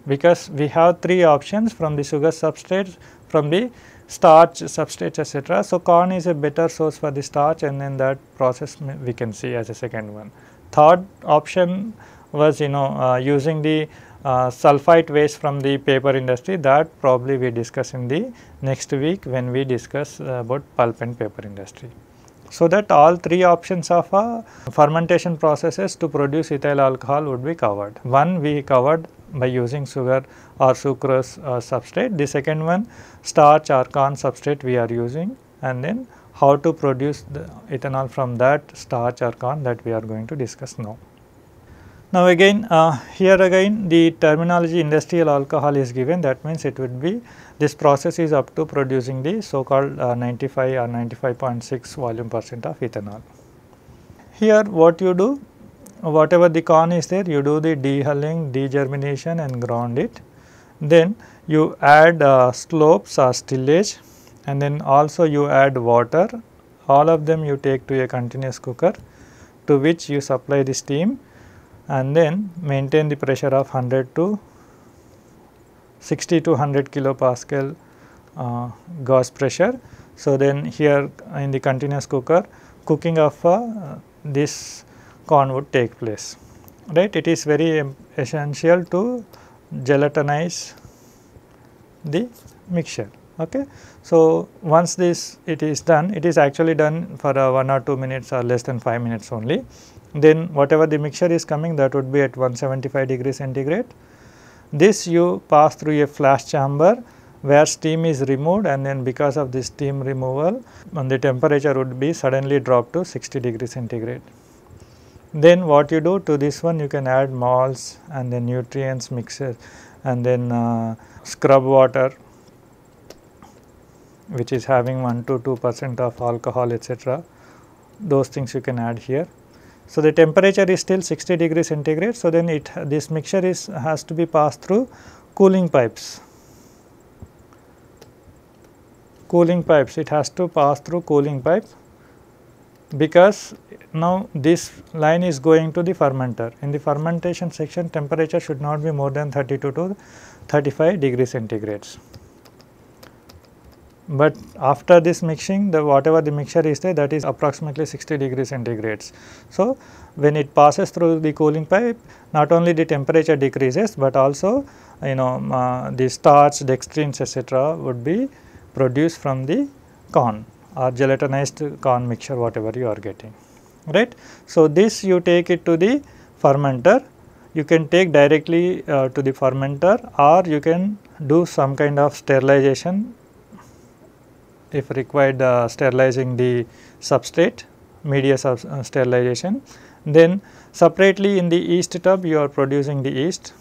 because we have three options from the sugar substrate from the starch substrate etc. So, corn is a better source for the starch and then that process we can see as a second one. Third option was you know uh, using the uh, sulfite waste from the paper industry that probably we discuss in the next week when we discuss uh, about pulp and paper industry. So, that all three options of uh, fermentation processes to produce ethyl alcohol would be covered. One we covered by using sugar or sucrose uh, substrate. The second one starch or corn substrate we are using and then how to produce the ethanol from that starch or corn that we are going to discuss now. Now again uh, here again the terminology industrial alcohol is given that means it would be this process is up to producing the so called uh, 95 or 95.6 volume percent of ethanol. Here what you do whatever the corn is there you do the dehulling, degermination and ground it. Then you add uh, slopes or stillage and then also you add water all of them you take to a continuous cooker to which you supply the steam and then maintain the pressure of 100 to 60 to 100 kilopascal uh, gas pressure. So, then here in the continuous cooker cooking of uh, this corn would take place right. It is very essential to gelatinize the mixture. Okay. So, once this it is done it is actually done for uh, 1 or 2 minutes or less than 5 minutes only. Then whatever the mixture is coming that would be at 175 degree centigrade. This you pass through a flash chamber where steam is removed and then because of this steam removal the temperature would be suddenly dropped to 60 degree centigrade. Then what you do to this one you can add malts and then nutrients mixer and then uh, scrub water which is having 1 to 2 percent of alcohol etc. those things you can add here. So, the temperature is still 60 degree centigrade. So, then it this mixture is has to be passed through cooling pipes. Cooling pipes it has to pass through cooling pipe because now this line is going to the fermenter. In the fermentation section temperature should not be more than 32 to 35 degree centigrades. But after this mixing the whatever the mixture is there that is approximately 60 degree centigrades. So, when it passes through the cooling pipe not only the temperature decreases, but also you know uh, the starch, dextrins etc., would be produced from the corn or gelatinized corn mixture whatever you are getting right. So, this you take it to the fermenter you can take directly uh, to the fermenter or you can do some kind of sterilization if required uh, sterilizing the substrate media sub uh, sterilization. Then separately in the yeast tub you are producing the yeast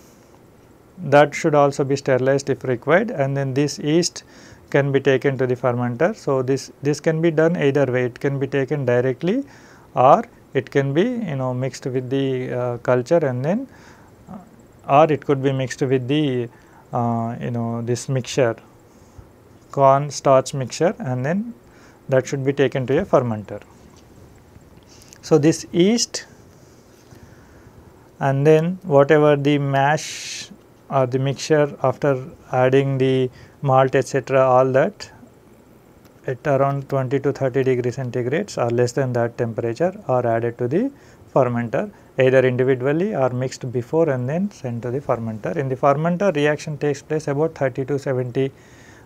that should also be sterilized if required and then this yeast can be taken to the fermenter. So, this, this can be done either way it can be taken directly or it can be you know mixed with the uh, culture and then uh, or it could be mixed with the uh, you know this mixture corn starch mixture and then that should be taken to a fermenter. So, this yeast and then whatever the mash or the mixture after adding the malt etc., all that at around 20 to 30 degree centigrades or less than that temperature are added to the fermenter either individually or mixed before and then sent to the fermenter. In the fermenter reaction takes place about 30 to 70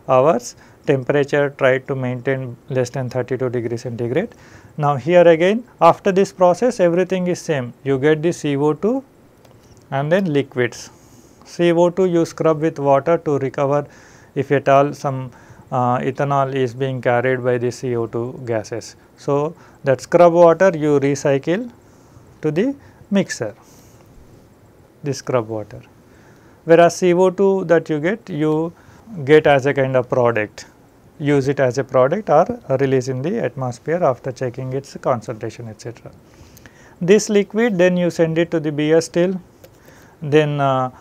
hours temperature try to maintain less than 32 degree centigrade. Now here again after this process everything is same you get the CO2 and then liquids. CO2 you scrub with water to recover if at all some ethanol is being carried by the CO2 gases. So, that scrub water you recycle to the mixer, the scrub water. Whereas CO2 that you get, you get as a kind of product, use it as a product or release in the atmosphere after checking its concentration etc. This liquid then you send it to the beer still, then uh,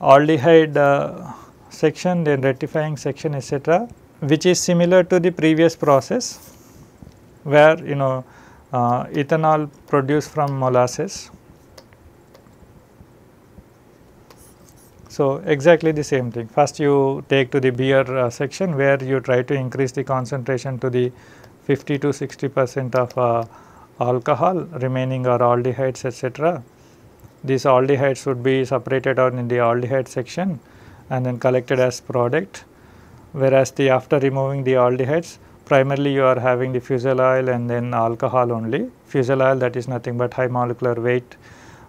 aldehyde uh, section, then rectifying section etc which is similar to the previous process where you know uh, ethanol produced from molasses. So, exactly the same thing first you take to the beer uh, section where you try to increase the concentration to the 50 to 60 percent of uh, alcohol remaining are aldehydes etc. These aldehydes would be separated out in the aldehyde section and then collected as product whereas the after removing the aldehydes primarily you are having the fusel oil and then alcohol only. Fusel oil that is nothing but high molecular weight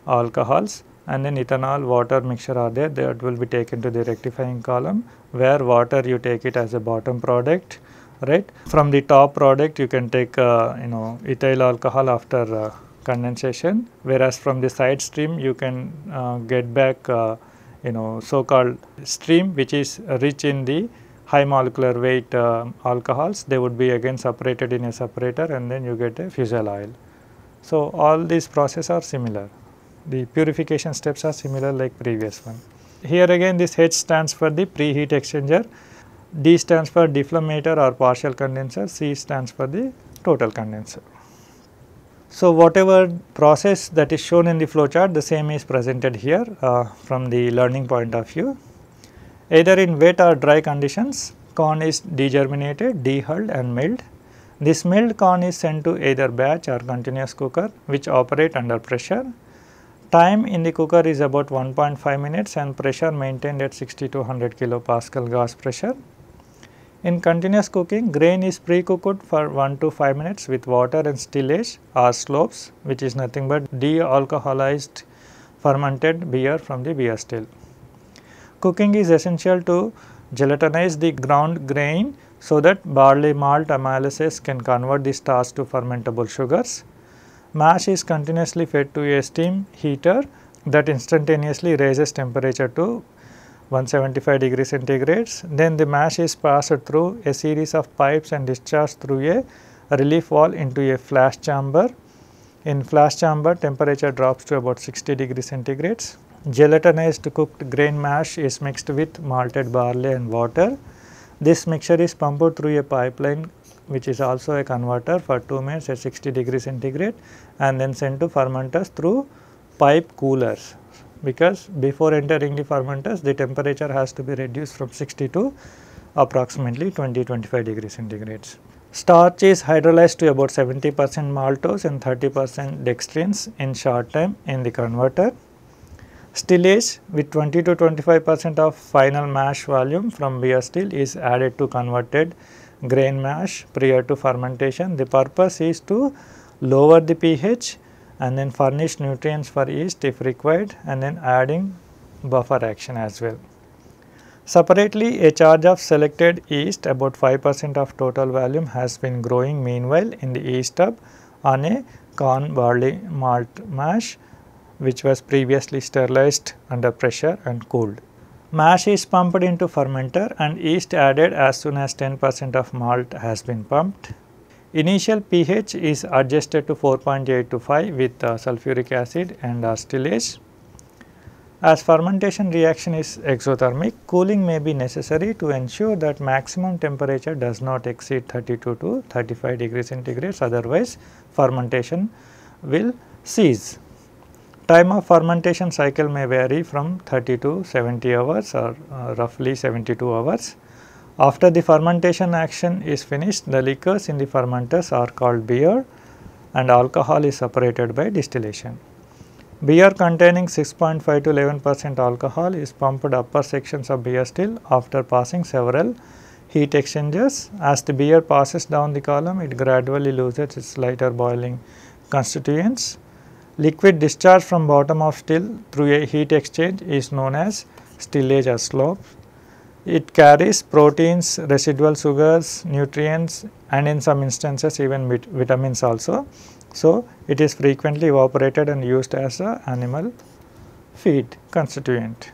alcohols and then ethanol water mixture are there that will be taken to the rectifying column where water you take it as a bottom product right. From the top product you can take uh, you know ethyl alcohol after uh, condensation whereas from the side stream you can uh, get back uh, you know so called stream which is rich in the high molecular weight uh, alcohols they would be again separated in a separator and then you get a fusel oil. So, all these processes are similar the purification steps are similar like previous one. Here again this H stands for the preheat exchanger, D stands for dephlegmator or partial condenser, C stands for the total condenser. So, whatever process that is shown in the flow chart the same is presented here uh, from the learning point of view. Either in wet or dry conditions, corn is degerminated, dehulled and milled. This milled corn is sent to either batch or continuous cooker which operate under pressure. Time in the cooker is about 1.5 minutes and pressure maintained at 60 to 100 kilopascal gas pressure. In continuous cooking, grain is pre-cooked for 1 to 5 minutes with water and stillage or slopes which is nothing but de-alcoholized fermented beer from the beer still. Cooking is essential to gelatinize the ground grain so that barley malt amylases can convert the starch to fermentable sugars. Mash is continuously fed to a steam heater that instantaneously raises temperature to 175 degrees centigrades. Then the mash is passed through a series of pipes and discharged through a relief valve into a flash chamber. In flash chamber temperature drops to about 60 degrees centigrades. Gelatinized cooked grain mash is mixed with malted barley and water. This mixture is pumped through a pipeline which is also a converter for 2 minutes at 60 degree centigrade and then sent to fermenters through pipe coolers because before entering the fermenters the temperature has to be reduced from 60 to approximately 20-25 degree centigrades. Starch is hydrolyzed to about 70 percent maltose and 30 percent dextrins in short time in the converter. Stillage with 20 to 25 percent of final mash volume from beer still is added to converted grain mash prior to fermentation. The purpose is to lower the pH and then furnish nutrients for yeast if required and then adding buffer action as well. Separately, a charge of selected yeast about 5 percent of total volume has been growing meanwhile in the yeast tub on a corn barley malt mash which was previously sterilized under pressure and cooled. Mash is pumped into fermenter and yeast added as soon as 10 percent of malt has been pumped. Initial pH is adjusted to 4.8 to 5 with uh, sulfuric acid and stillage. As fermentation reaction is exothermic, cooling may be necessary to ensure that maximum temperature does not exceed 32 to 35 degrees centigrade otherwise fermentation will cease. Time of fermentation cycle may vary from 30 to 70 hours or uh, roughly 72 hours. After the fermentation action is finished, the liquors in the fermenters are called beer and alcohol is separated by distillation. Beer containing 6.5 to 11 percent alcohol is pumped upper sections of beer still after passing several heat exchangers. As the beer passes down the column, it gradually loses its lighter boiling constituents. Liquid discharge from bottom of still through a heat exchange is known as stillage or slope. It carries proteins, residual sugars, nutrients and in some instances even vit vitamins also. So, it is frequently evaporated and used as a animal feed constituent.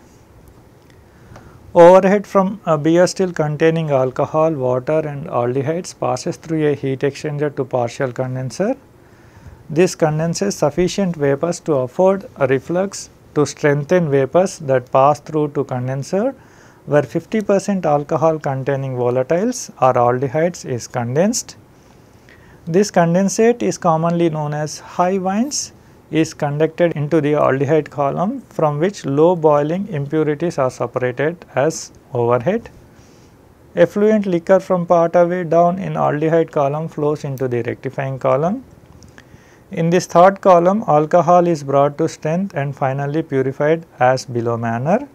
Overhead from a beer still containing alcohol, water and aldehydes passes through a heat exchanger to partial condenser. This condenses sufficient vapors to afford a reflux to strengthen vapors that pass through to condenser where 50 percent alcohol containing volatiles or aldehydes is condensed. This condensate is commonly known as high wines is conducted into the aldehyde column from which low boiling impurities are separated as overhead. Effluent liquor from part away down in aldehyde column flows into the rectifying column. In this third column alcohol is brought to strength and finally purified as below manner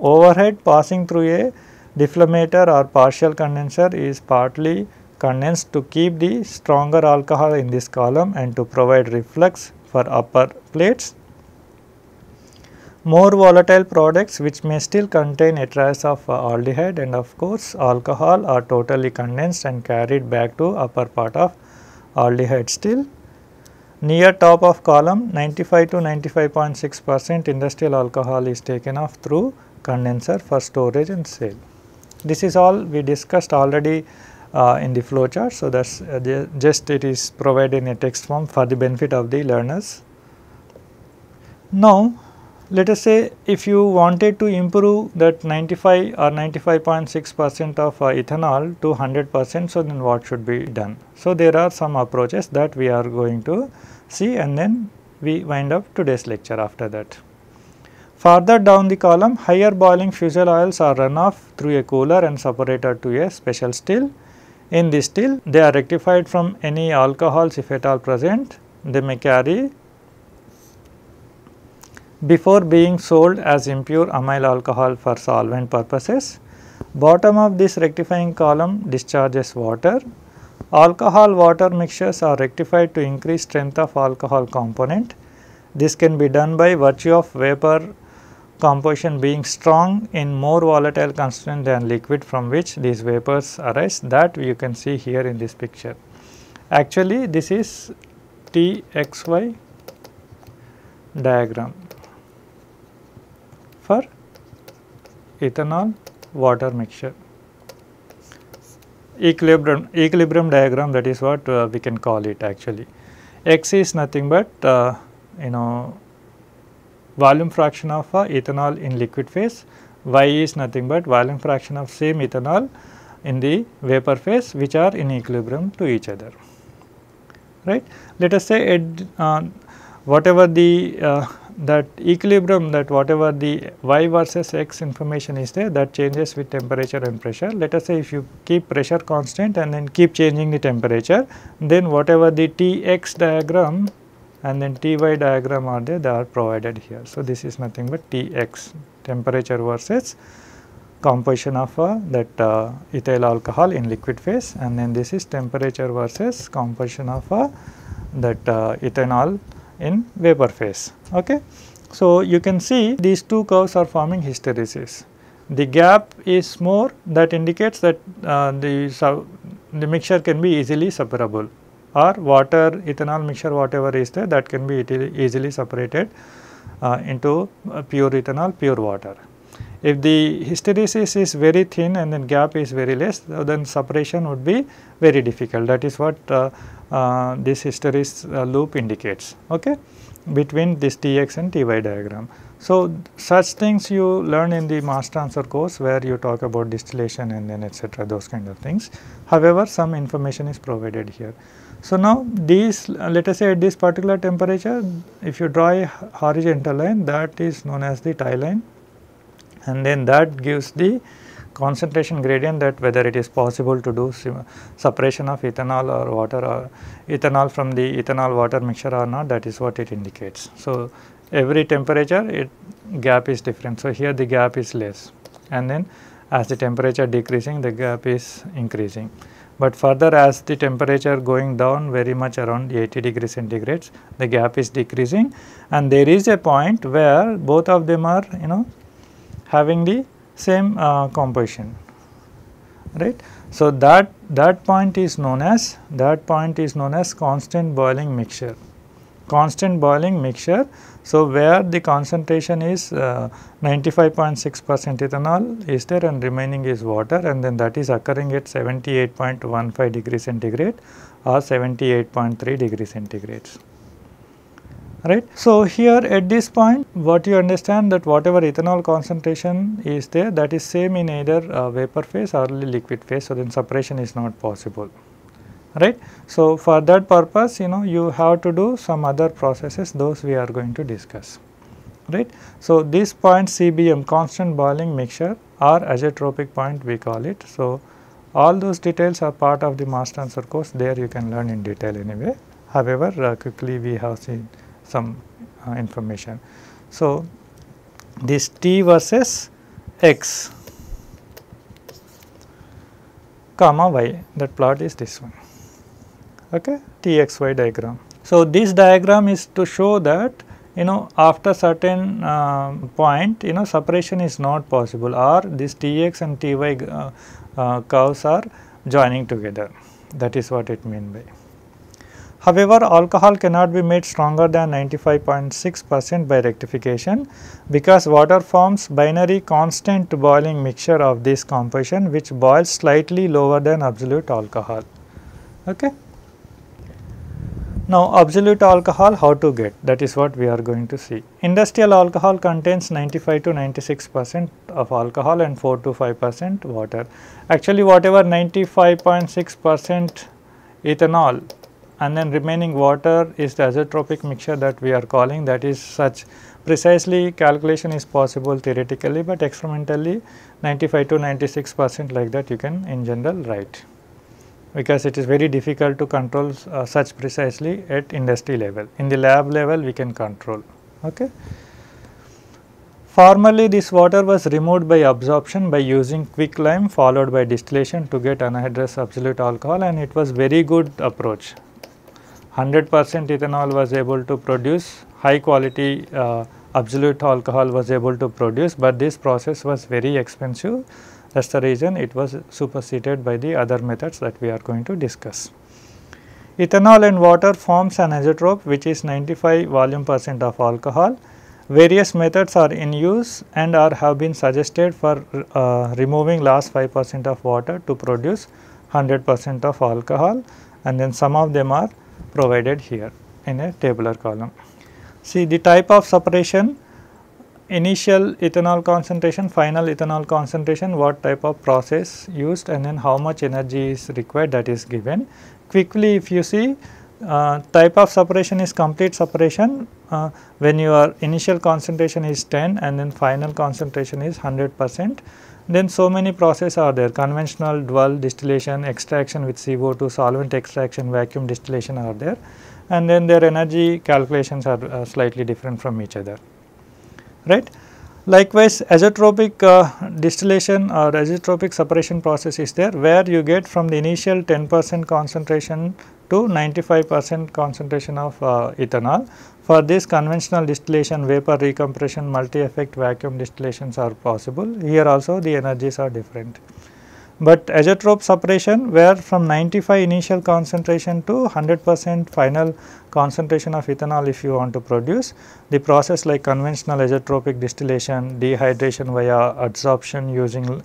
overhead passing through a dephlegmator or partial condenser is partly condensed to keep the stronger alcohol in this column and to provide reflux for upper plates. More volatile products which may still contain a trace of aldehyde and of course alcohol are totally condensed and carried back to upper part of aldehyde still. Near top of column 95 to 95.6 percent industrial alcohol is taken off through condenser for storage and sale. This is all we discussed already uh, in the flowchart. So, that is uh, just it is provided in a text form for the benefit of the learners. Now, let us say if you wanted to improve that 95 or 95.6 percent of uh, ethanol to 100 percent, so then what should be done? So, there are some approaches that we are going to see and then we wind up today's lecture after that. Further down the column, higher boiling fusel oils are run off through a cooler and separated to a special still. In this still, they are rectified from any alcohols if at all present. They may carry before being sold as impure amyl alcohol for solvent purposes. Bottom of this rectifying column discharges water. Alcohol water mixtures are rectified to increase strength of alcohol component. This can be done by virtue of vapor composition being strong in more volatile constituent than liquid from which these vapors arise that you can see here in this picture. Actually this is TXY diagram for ethanol water mixture. Equilibrium equilibrium diagram that is what uh, we can call it actually. X is nothing but uh, you know volume fraction of uh, ethanol in liquid phase, y is nothing but volume fraction of same ethanol in the vapor phase which are in equilibrium to each other. Right. Let us say at uh, whatever the uh, that equilibrium that whatever the y versus x information is there that changes with temperature and pressure. Let us say if you keep pressure constant and then keep changing the temperature then whatever the Tx diagram and then Ty diagram are there they are provided here. So, this is nothing but Tx temperature versus composition of uh, that uh, ethyl alcohol in liquid phase and then this is temperature versus composition of uh, that ethanol in vapor phase. Okay. So, you can see these two curves are forming hysteresis. The gap is more that indicates that uh, the, the mixture can be easily separable or water ethanol mixture whatever is there that can be easily separated uh, into uh, pure ethanol pure water. If the hysteresis is very thin and then gap is very less then separation would be very difficult that is what uh, uh, this hysteresis uh, loop indicates okay, between this Tx and Ty diagram. So, such things you learn in the mass transfer course where you talk about distillation and then etc. those kind of things. However, some information is provided here. So, now these let us say at this particular temperature if you draw a horizontal line that is known as the tie line and then that gives the concentration gradient that whether it is possible to do separation of ethanol or water or ethanol from the ethanol water mixture or not that is what it indicates. So, every temperature it gap is different. So, here the gap is less and then as the temperature decreasing the gap is increasing. But further as the temperature going down very much around 80 degree centigrades the gap is decreasing and there is a point where both of them are you know having the same uh, composition right. So, that that point is known as that point is known as constant boiling mixture constant boiling mixture. So, where the concentration is 95.6 uh, percent ethanol is there and remaining is water and then that is occurring at 78.15 degree centigrade or 78.3 degree centigrades right. So, here at this point what you understand that whatever ethanol concentration is there that is same in either uh, vapor phase or liquid phase. So, then separation is not possible right. So, for that purpose you know you have to do some other processes those we are going to discuss right. So, this point CBM constant boiling mixture or azeotropic point we call it. So, all those details are part of the mass transfer course there you can learn in detail anyway. However, uh, quickly we have seen some uh, information. So, this t versus x comma y that plot is this one okay t x y diagram. So, this diagram is to show that you know after certain uh, point you know separation is not possible or this t x and t y uh, uh, curves are joining together that is what it mean by. However, alcohol cannot be made stronger than 95.6 percent by rectification because water forms binary constant boiling mixture of this composition which boils slightly lower than absolute alcohol. Okay. Now, absolute alcohol how to get that is what we are going to see. Industrial alcohol contains 95 to 96 percent of alcohol and 4 to 5 percent water. Actually, whatever 95.6 percent ethanol and then remaining water is the azeotropic mixture that we are calling that is such precisely calculation is possible theoretically, but experimentally 95 to 96 percent like that you can in general write because it is very difficult to control uh, such precisely at industry level. In the lab level we can control. Okay. Formerly this water was removed by absorption by using quicklime followed by distillation to get anhydrous absolute alcohol and it was very good approach 100 percent ethanol was able to produce high quality uh, absolute alcohol was able to produce, but this process was very expensive that is the reason it was superseded by the other methods that we are going to discuss. Ethanol and water forms an azeotrope which is 95 volume percent of alcohol. Various methods are in use and are have been suggested for uh, removing last 5 percent of water to produce 100 percent of alcohol and then some of them are provided here in a tabular column. See the type of separation initial ethanol concentration, final ethanol concentration, what type of process used and then how much energy is required that is given. Quickly if you see uh, type of separation is complete separation uh, when your initial concentration is 10 and then final concentration is 100 percent. Then so many processes are there conventional dual distillation, extraction with CO2, solvent extraction, vacuum distillation are there and then their energy calculations are uh, slightly different from each other right. Likewise, azeotropic uh, distillation or azeotropic separation process is there where you get from the initial 10 percent concentration to 95 percent concentration of uh, ethanol. For this conventional distillation, vapor recompression, multi-effect vacuum distillations are possible. Here also the energies are different. But azeotrope separation where from 95 initial concentration to 100 percent final concentration of ethanol if you want to produce, the process like conventional azeotropic distillation, dehydration via adsorption using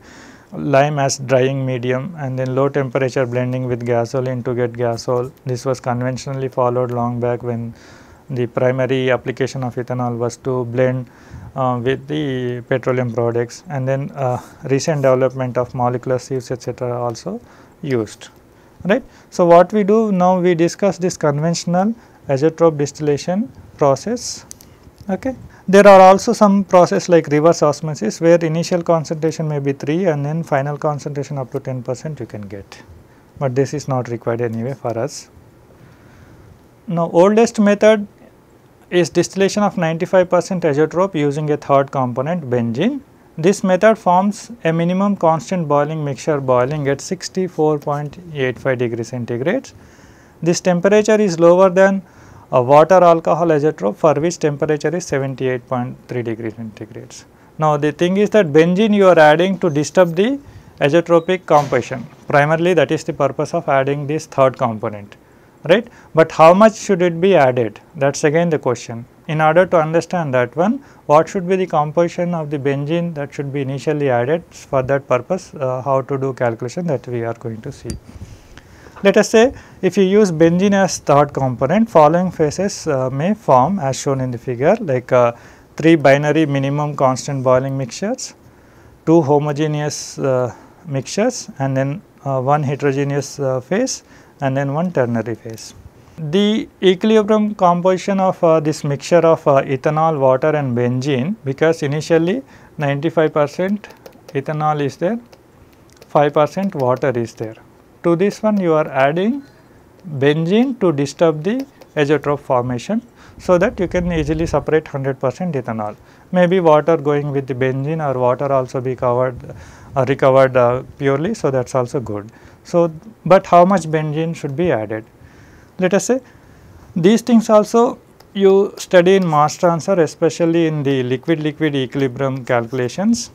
lime as drying medium and then low temperature blending with gasoline to get gasohol. This was conventionally followed long back when the primary application of ethanol was to blend uh, with the petroleum products and then uh, recent development of molecular sieves etc. also used right. So, what we do now we discuss this conventional azeotrope distillation process. Okay. There are also some process like reverse osmosis where initial concentration may be 3 and then final concentration up to 10 percent you can get, but this is not required anyway for us. Now, oldest method is distillation of 95 percent azeotrope using a third component benzene. This method forms a minimum constant boiling mixture boiling at 64.85 degree centigrade. This temperature is lower than a water alcohol azeotrope for which temperature is 78.3 degree centigrade. Now, the thing is that benzene you are adding to disturb the azeotropic composition primarily that is the purpose of adding this third component right. But how much should it be added that is again the question. In order to understand that one what should be the composition of the benzene that should be initially added for that purpose uh, how to do calculation that we are going to see. Let us say if you use benzene as third component following phases uh, may form as shown in the figure like uh, 3 binary minimum constant boiling mixtures, 2 homogeneous uh, mixtures and then uh, 1 heterogeneous uh, phase and then one ternary phase. The equilibrium composition of uh, this mixture of uh, ethanol, water and benzene because initially 95 percent ethanol is there, 5 percent water is there. To this one you are adding benzene to disturb the azeotrope formation so that you can easily separate 100 percent ethanol. Maybe water going with the benzene or water also be covered uh, recovered uh, purely so that is also good. So, but how much benzene should be added? Let us say these things also you study in mass transfer especially in the liquid liquid equilibrium calculations.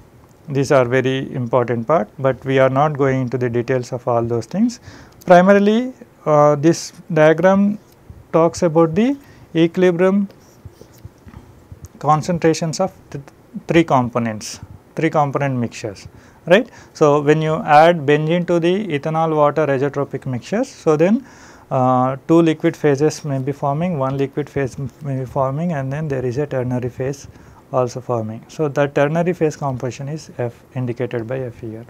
These are very important part, but we are not going into the details of all those things. Primarily uh, this diagram talks about the equilibrium concentrations of th three components, three component mixtures right. So, when you add benzene to the ethanol water azeotropic mixtures, so then uh, two liquid phases may be forming, one liquid phase may be forming and then there is a ternary phase also forming. So, the ternary phase composition is F indicated by F here.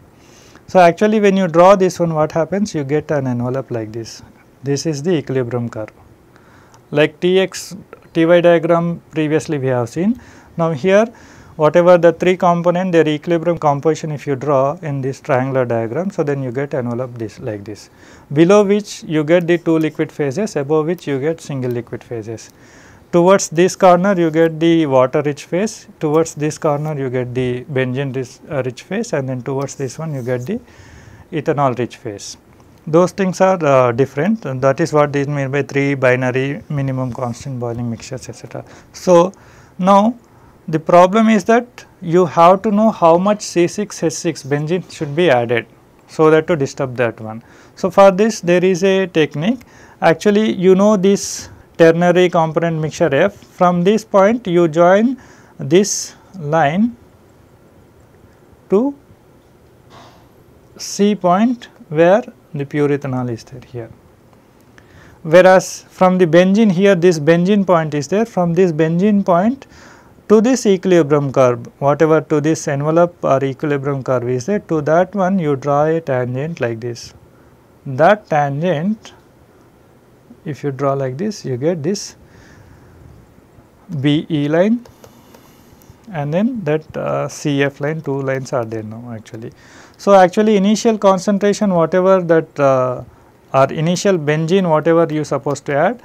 So, actually when you draw this one what happens you get an envelope like this. This is the equilibrium curve like Tx Ty diagram previously we have seen. Now, here whatever the three component their equilibrium composition if you draw in this triangular diagram. So, then you get envelope this like this below which you get the two liquid phases above which you get single liquid phases. Towards this corner you get the water rich phase, towards this corner you get the benzene rich, uh, rich phase and then towards this one you get the ethanol rich phase. Those things are uh, different and that is what is mean by 3 binary minimum constant boiling mixtures etc. So, now the problem is that you have to know how much C6H6 benzene should be added so that to disturb that one. So, for this there is a technique actually you know this ternary component mixture F from this point you join this line to C point where the pure ethanol is there here. Whereas, from the benzene here this benzene point is there from this benzene point to this equilibrium curve whatever to this envelope or equilibrium curve is there to that one you draw a tangent like this. That tangent if you draw like this you get this BE line and then that uh, CF line two lines are there now actually. So, actually initial concentration whatever that uh, or initial benzene whatever you supposed to add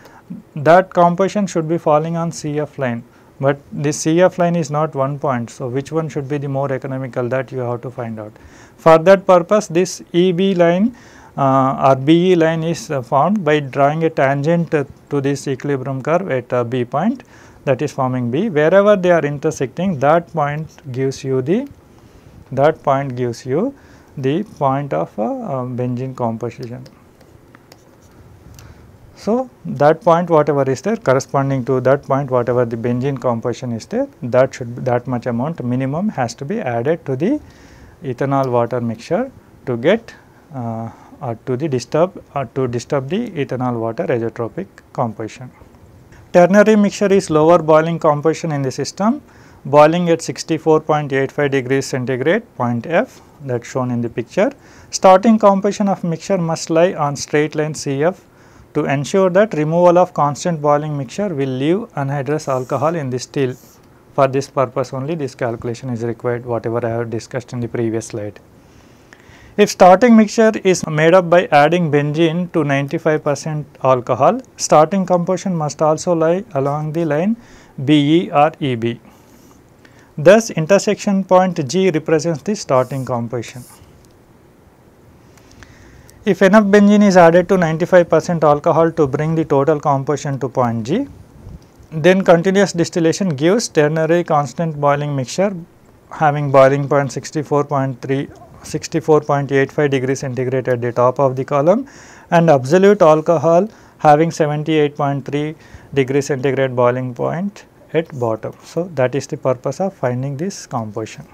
that composition should be falling on CF line, but this CF line is not one point. So, which one should be the more economical that you have to find out. For that purpose this EB line uh, or BE line is uh, formed by drawing a tangent to this equilibrium curve at uh, B point that is forming B. Wherever they are intersecting that point gives you the that point gives you the point of uh, benzene composition. So, that point whatever is there corresponding to that point whatever the benzene composition is there that should be that much amount minimum has to be added to the ethanol water mixture to get uh, or to the disturb or to disturb the ethanol water azeotropic composition. Ternary mixture is lower boiling composition in the system boiling at 64.85 degrees centigrade point F that shown in the picture. Starting composition of mixture must lie on straight line CF to ensure that removal of constant boiling mixture will leave anhydrous alcohol in the still. For this purpose only this calculation is required whatever I have discussed in the previous slide. If starting mixture is made up by adding benzene to 95 percent alcohol, starting composition must also lie along the line BE or EB. Thus, intersection point G represents the starting composition. If enough benzene is added to 95 percent alcohol to bring the total composition to point G, then continuous distillation gives ternary constant boiling mixture having boiling point 64.3 64.85 degree centigrade at the top of the column and absolute alcohol having 78.3 degree centigrade boiling point at bottom. So, that is the purpose of finding this composition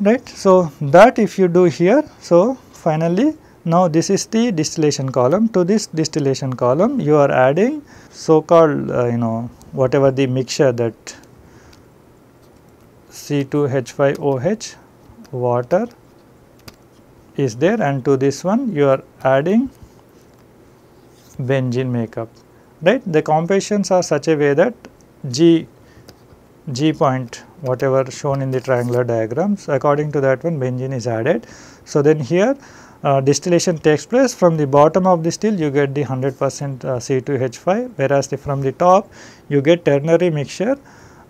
right. So, that if you do here, so finally now this is the distillation column to this distillation column you are adding so called uh, you know whatever the mixture that C2H5OH water is there and to this one you are adding benzene makeup right. The compositions are such a way that G G point whatever shown in the triangular diagrams according to that one benzene is added. So, then here uh, distillation takes place from the bottom of the still you get the 100 percent uh, C2H5 whereas the from the top you get ternary mixture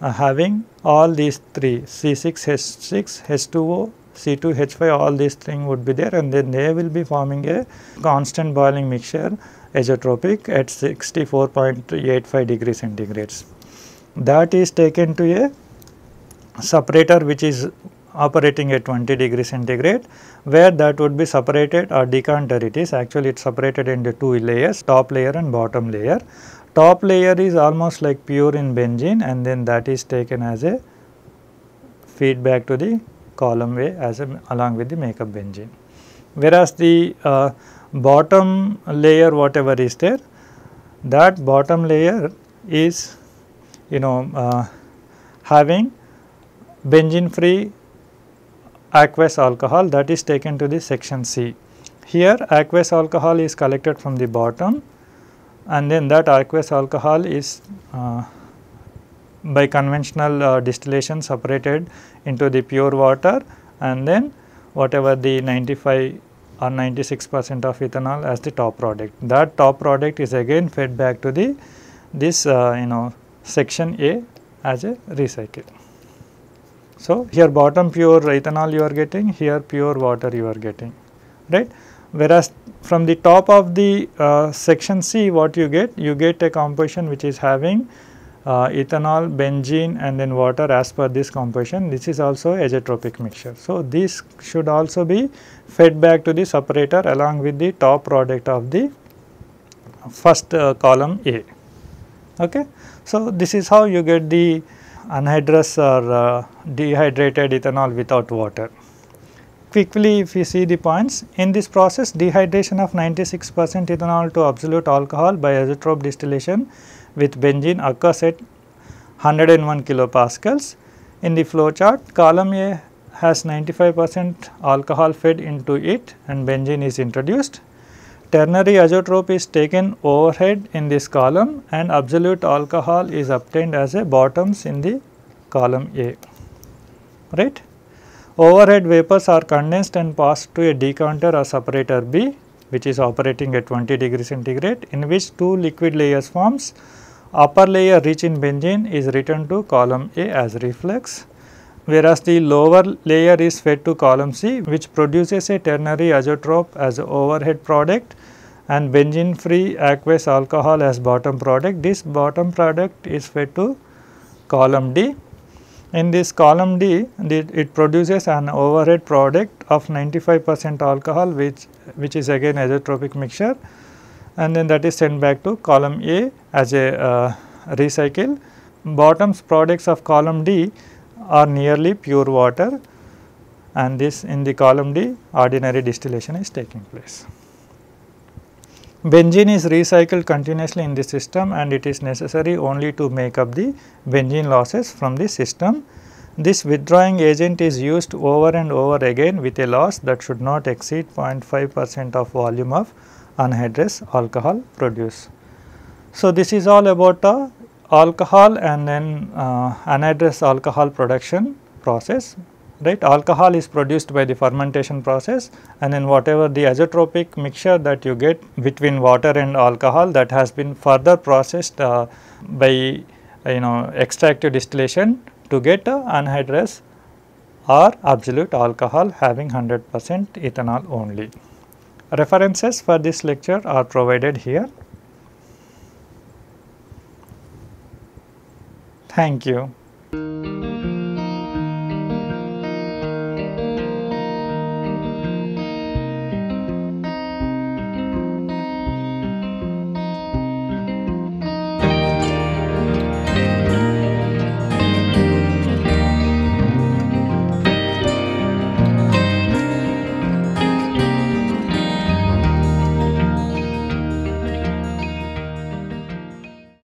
uh, having all these three C6H6 H2O C2H5 all these things would be there and then they will be forming a constant boiling mixture azeotropic at 64.85 degree centigrades. That is taken to a separator which is operating at 20 degree centigrade where that would be separated or decanter it is actually it is separated into two layers top layer and bottom layer. Top layer is almost like pure in benzene and then that is taken as a feedback to the column way as a, along with the makeup benzene. Whereas the uh, bottom layer whatever is there that bottom layer is you know uh, having benzene free aqueous alcohol that is taken to the section C. Here aqueous alcohol is collected from the bottom and then that aqueous alcohol is uh, by conventional uh, distillation separated into the pure water and then whatever the 95 or 96 percent of ethanol as the top product. That top product is again fed back to the this uh, you know section A as a recycle. So, here bottom pure ethanol you are getting, here pure water you are getting, right. Whereas, from the top of the uh, section C what you get? You get a composition which is having uh, ethanol, benzene and then water as per this composition. This is also azeotropic mixture. So, this should also be fed back to the separator along with the top product of the first uh, column A. Okay. So, this is how you get the anhydrous or uh, dehydrated ethanol without water. Quickly if you see the points, in this process dehydration of 96 percent ethanol to absolute alcohol by azeotrope distillation with benzene occurs at 101 kilopascals. In the flow chart column A has 95 percent alcohol fed into it and benzene is introduced. Ternary azeotrope is taken overhead in this column and absolute alcohol is obtained as a bottoms in the column A right. Overhead vapors are condensed and passed to a decanter or separator B which is operating at 20 degree centigrade in which two liquid layers forms. Upper layer rich in benzene is returned to column A as reflux whereas the lower layer is fed to column C which produces a ternary azeotrope as overhead product and benzene free aqueous alcohol as bottom product. This bottom product is fed to column D in this column D, it produces an overhead product of 95 percent alcohol which, which is again azeotropic mixture and then that is sent back to column A as a uh, recycle. Bottoms products of column D are nearly pure water and this in the column D ordinary distillation is taking place. Benzene is recycled continuously in the system and it is necessary only to make up the benzene losses from the system. This withdrawing agent is used over and over again with a loss that should not exceed 0.5 percent of volume of anhydrous alcohol produced. So, this is all about the alcohol and then uh, anhydrous alcohol production process right alcohol is produced by the fermentation process and then whatever the azeotropic mixture that you get between water and alcohol that has been further processed uh, by you know extractive distillation to get uh, anhydrous or absolute alcohol having 100 percent ethanol only. References for this lecture are provided here. Thank you.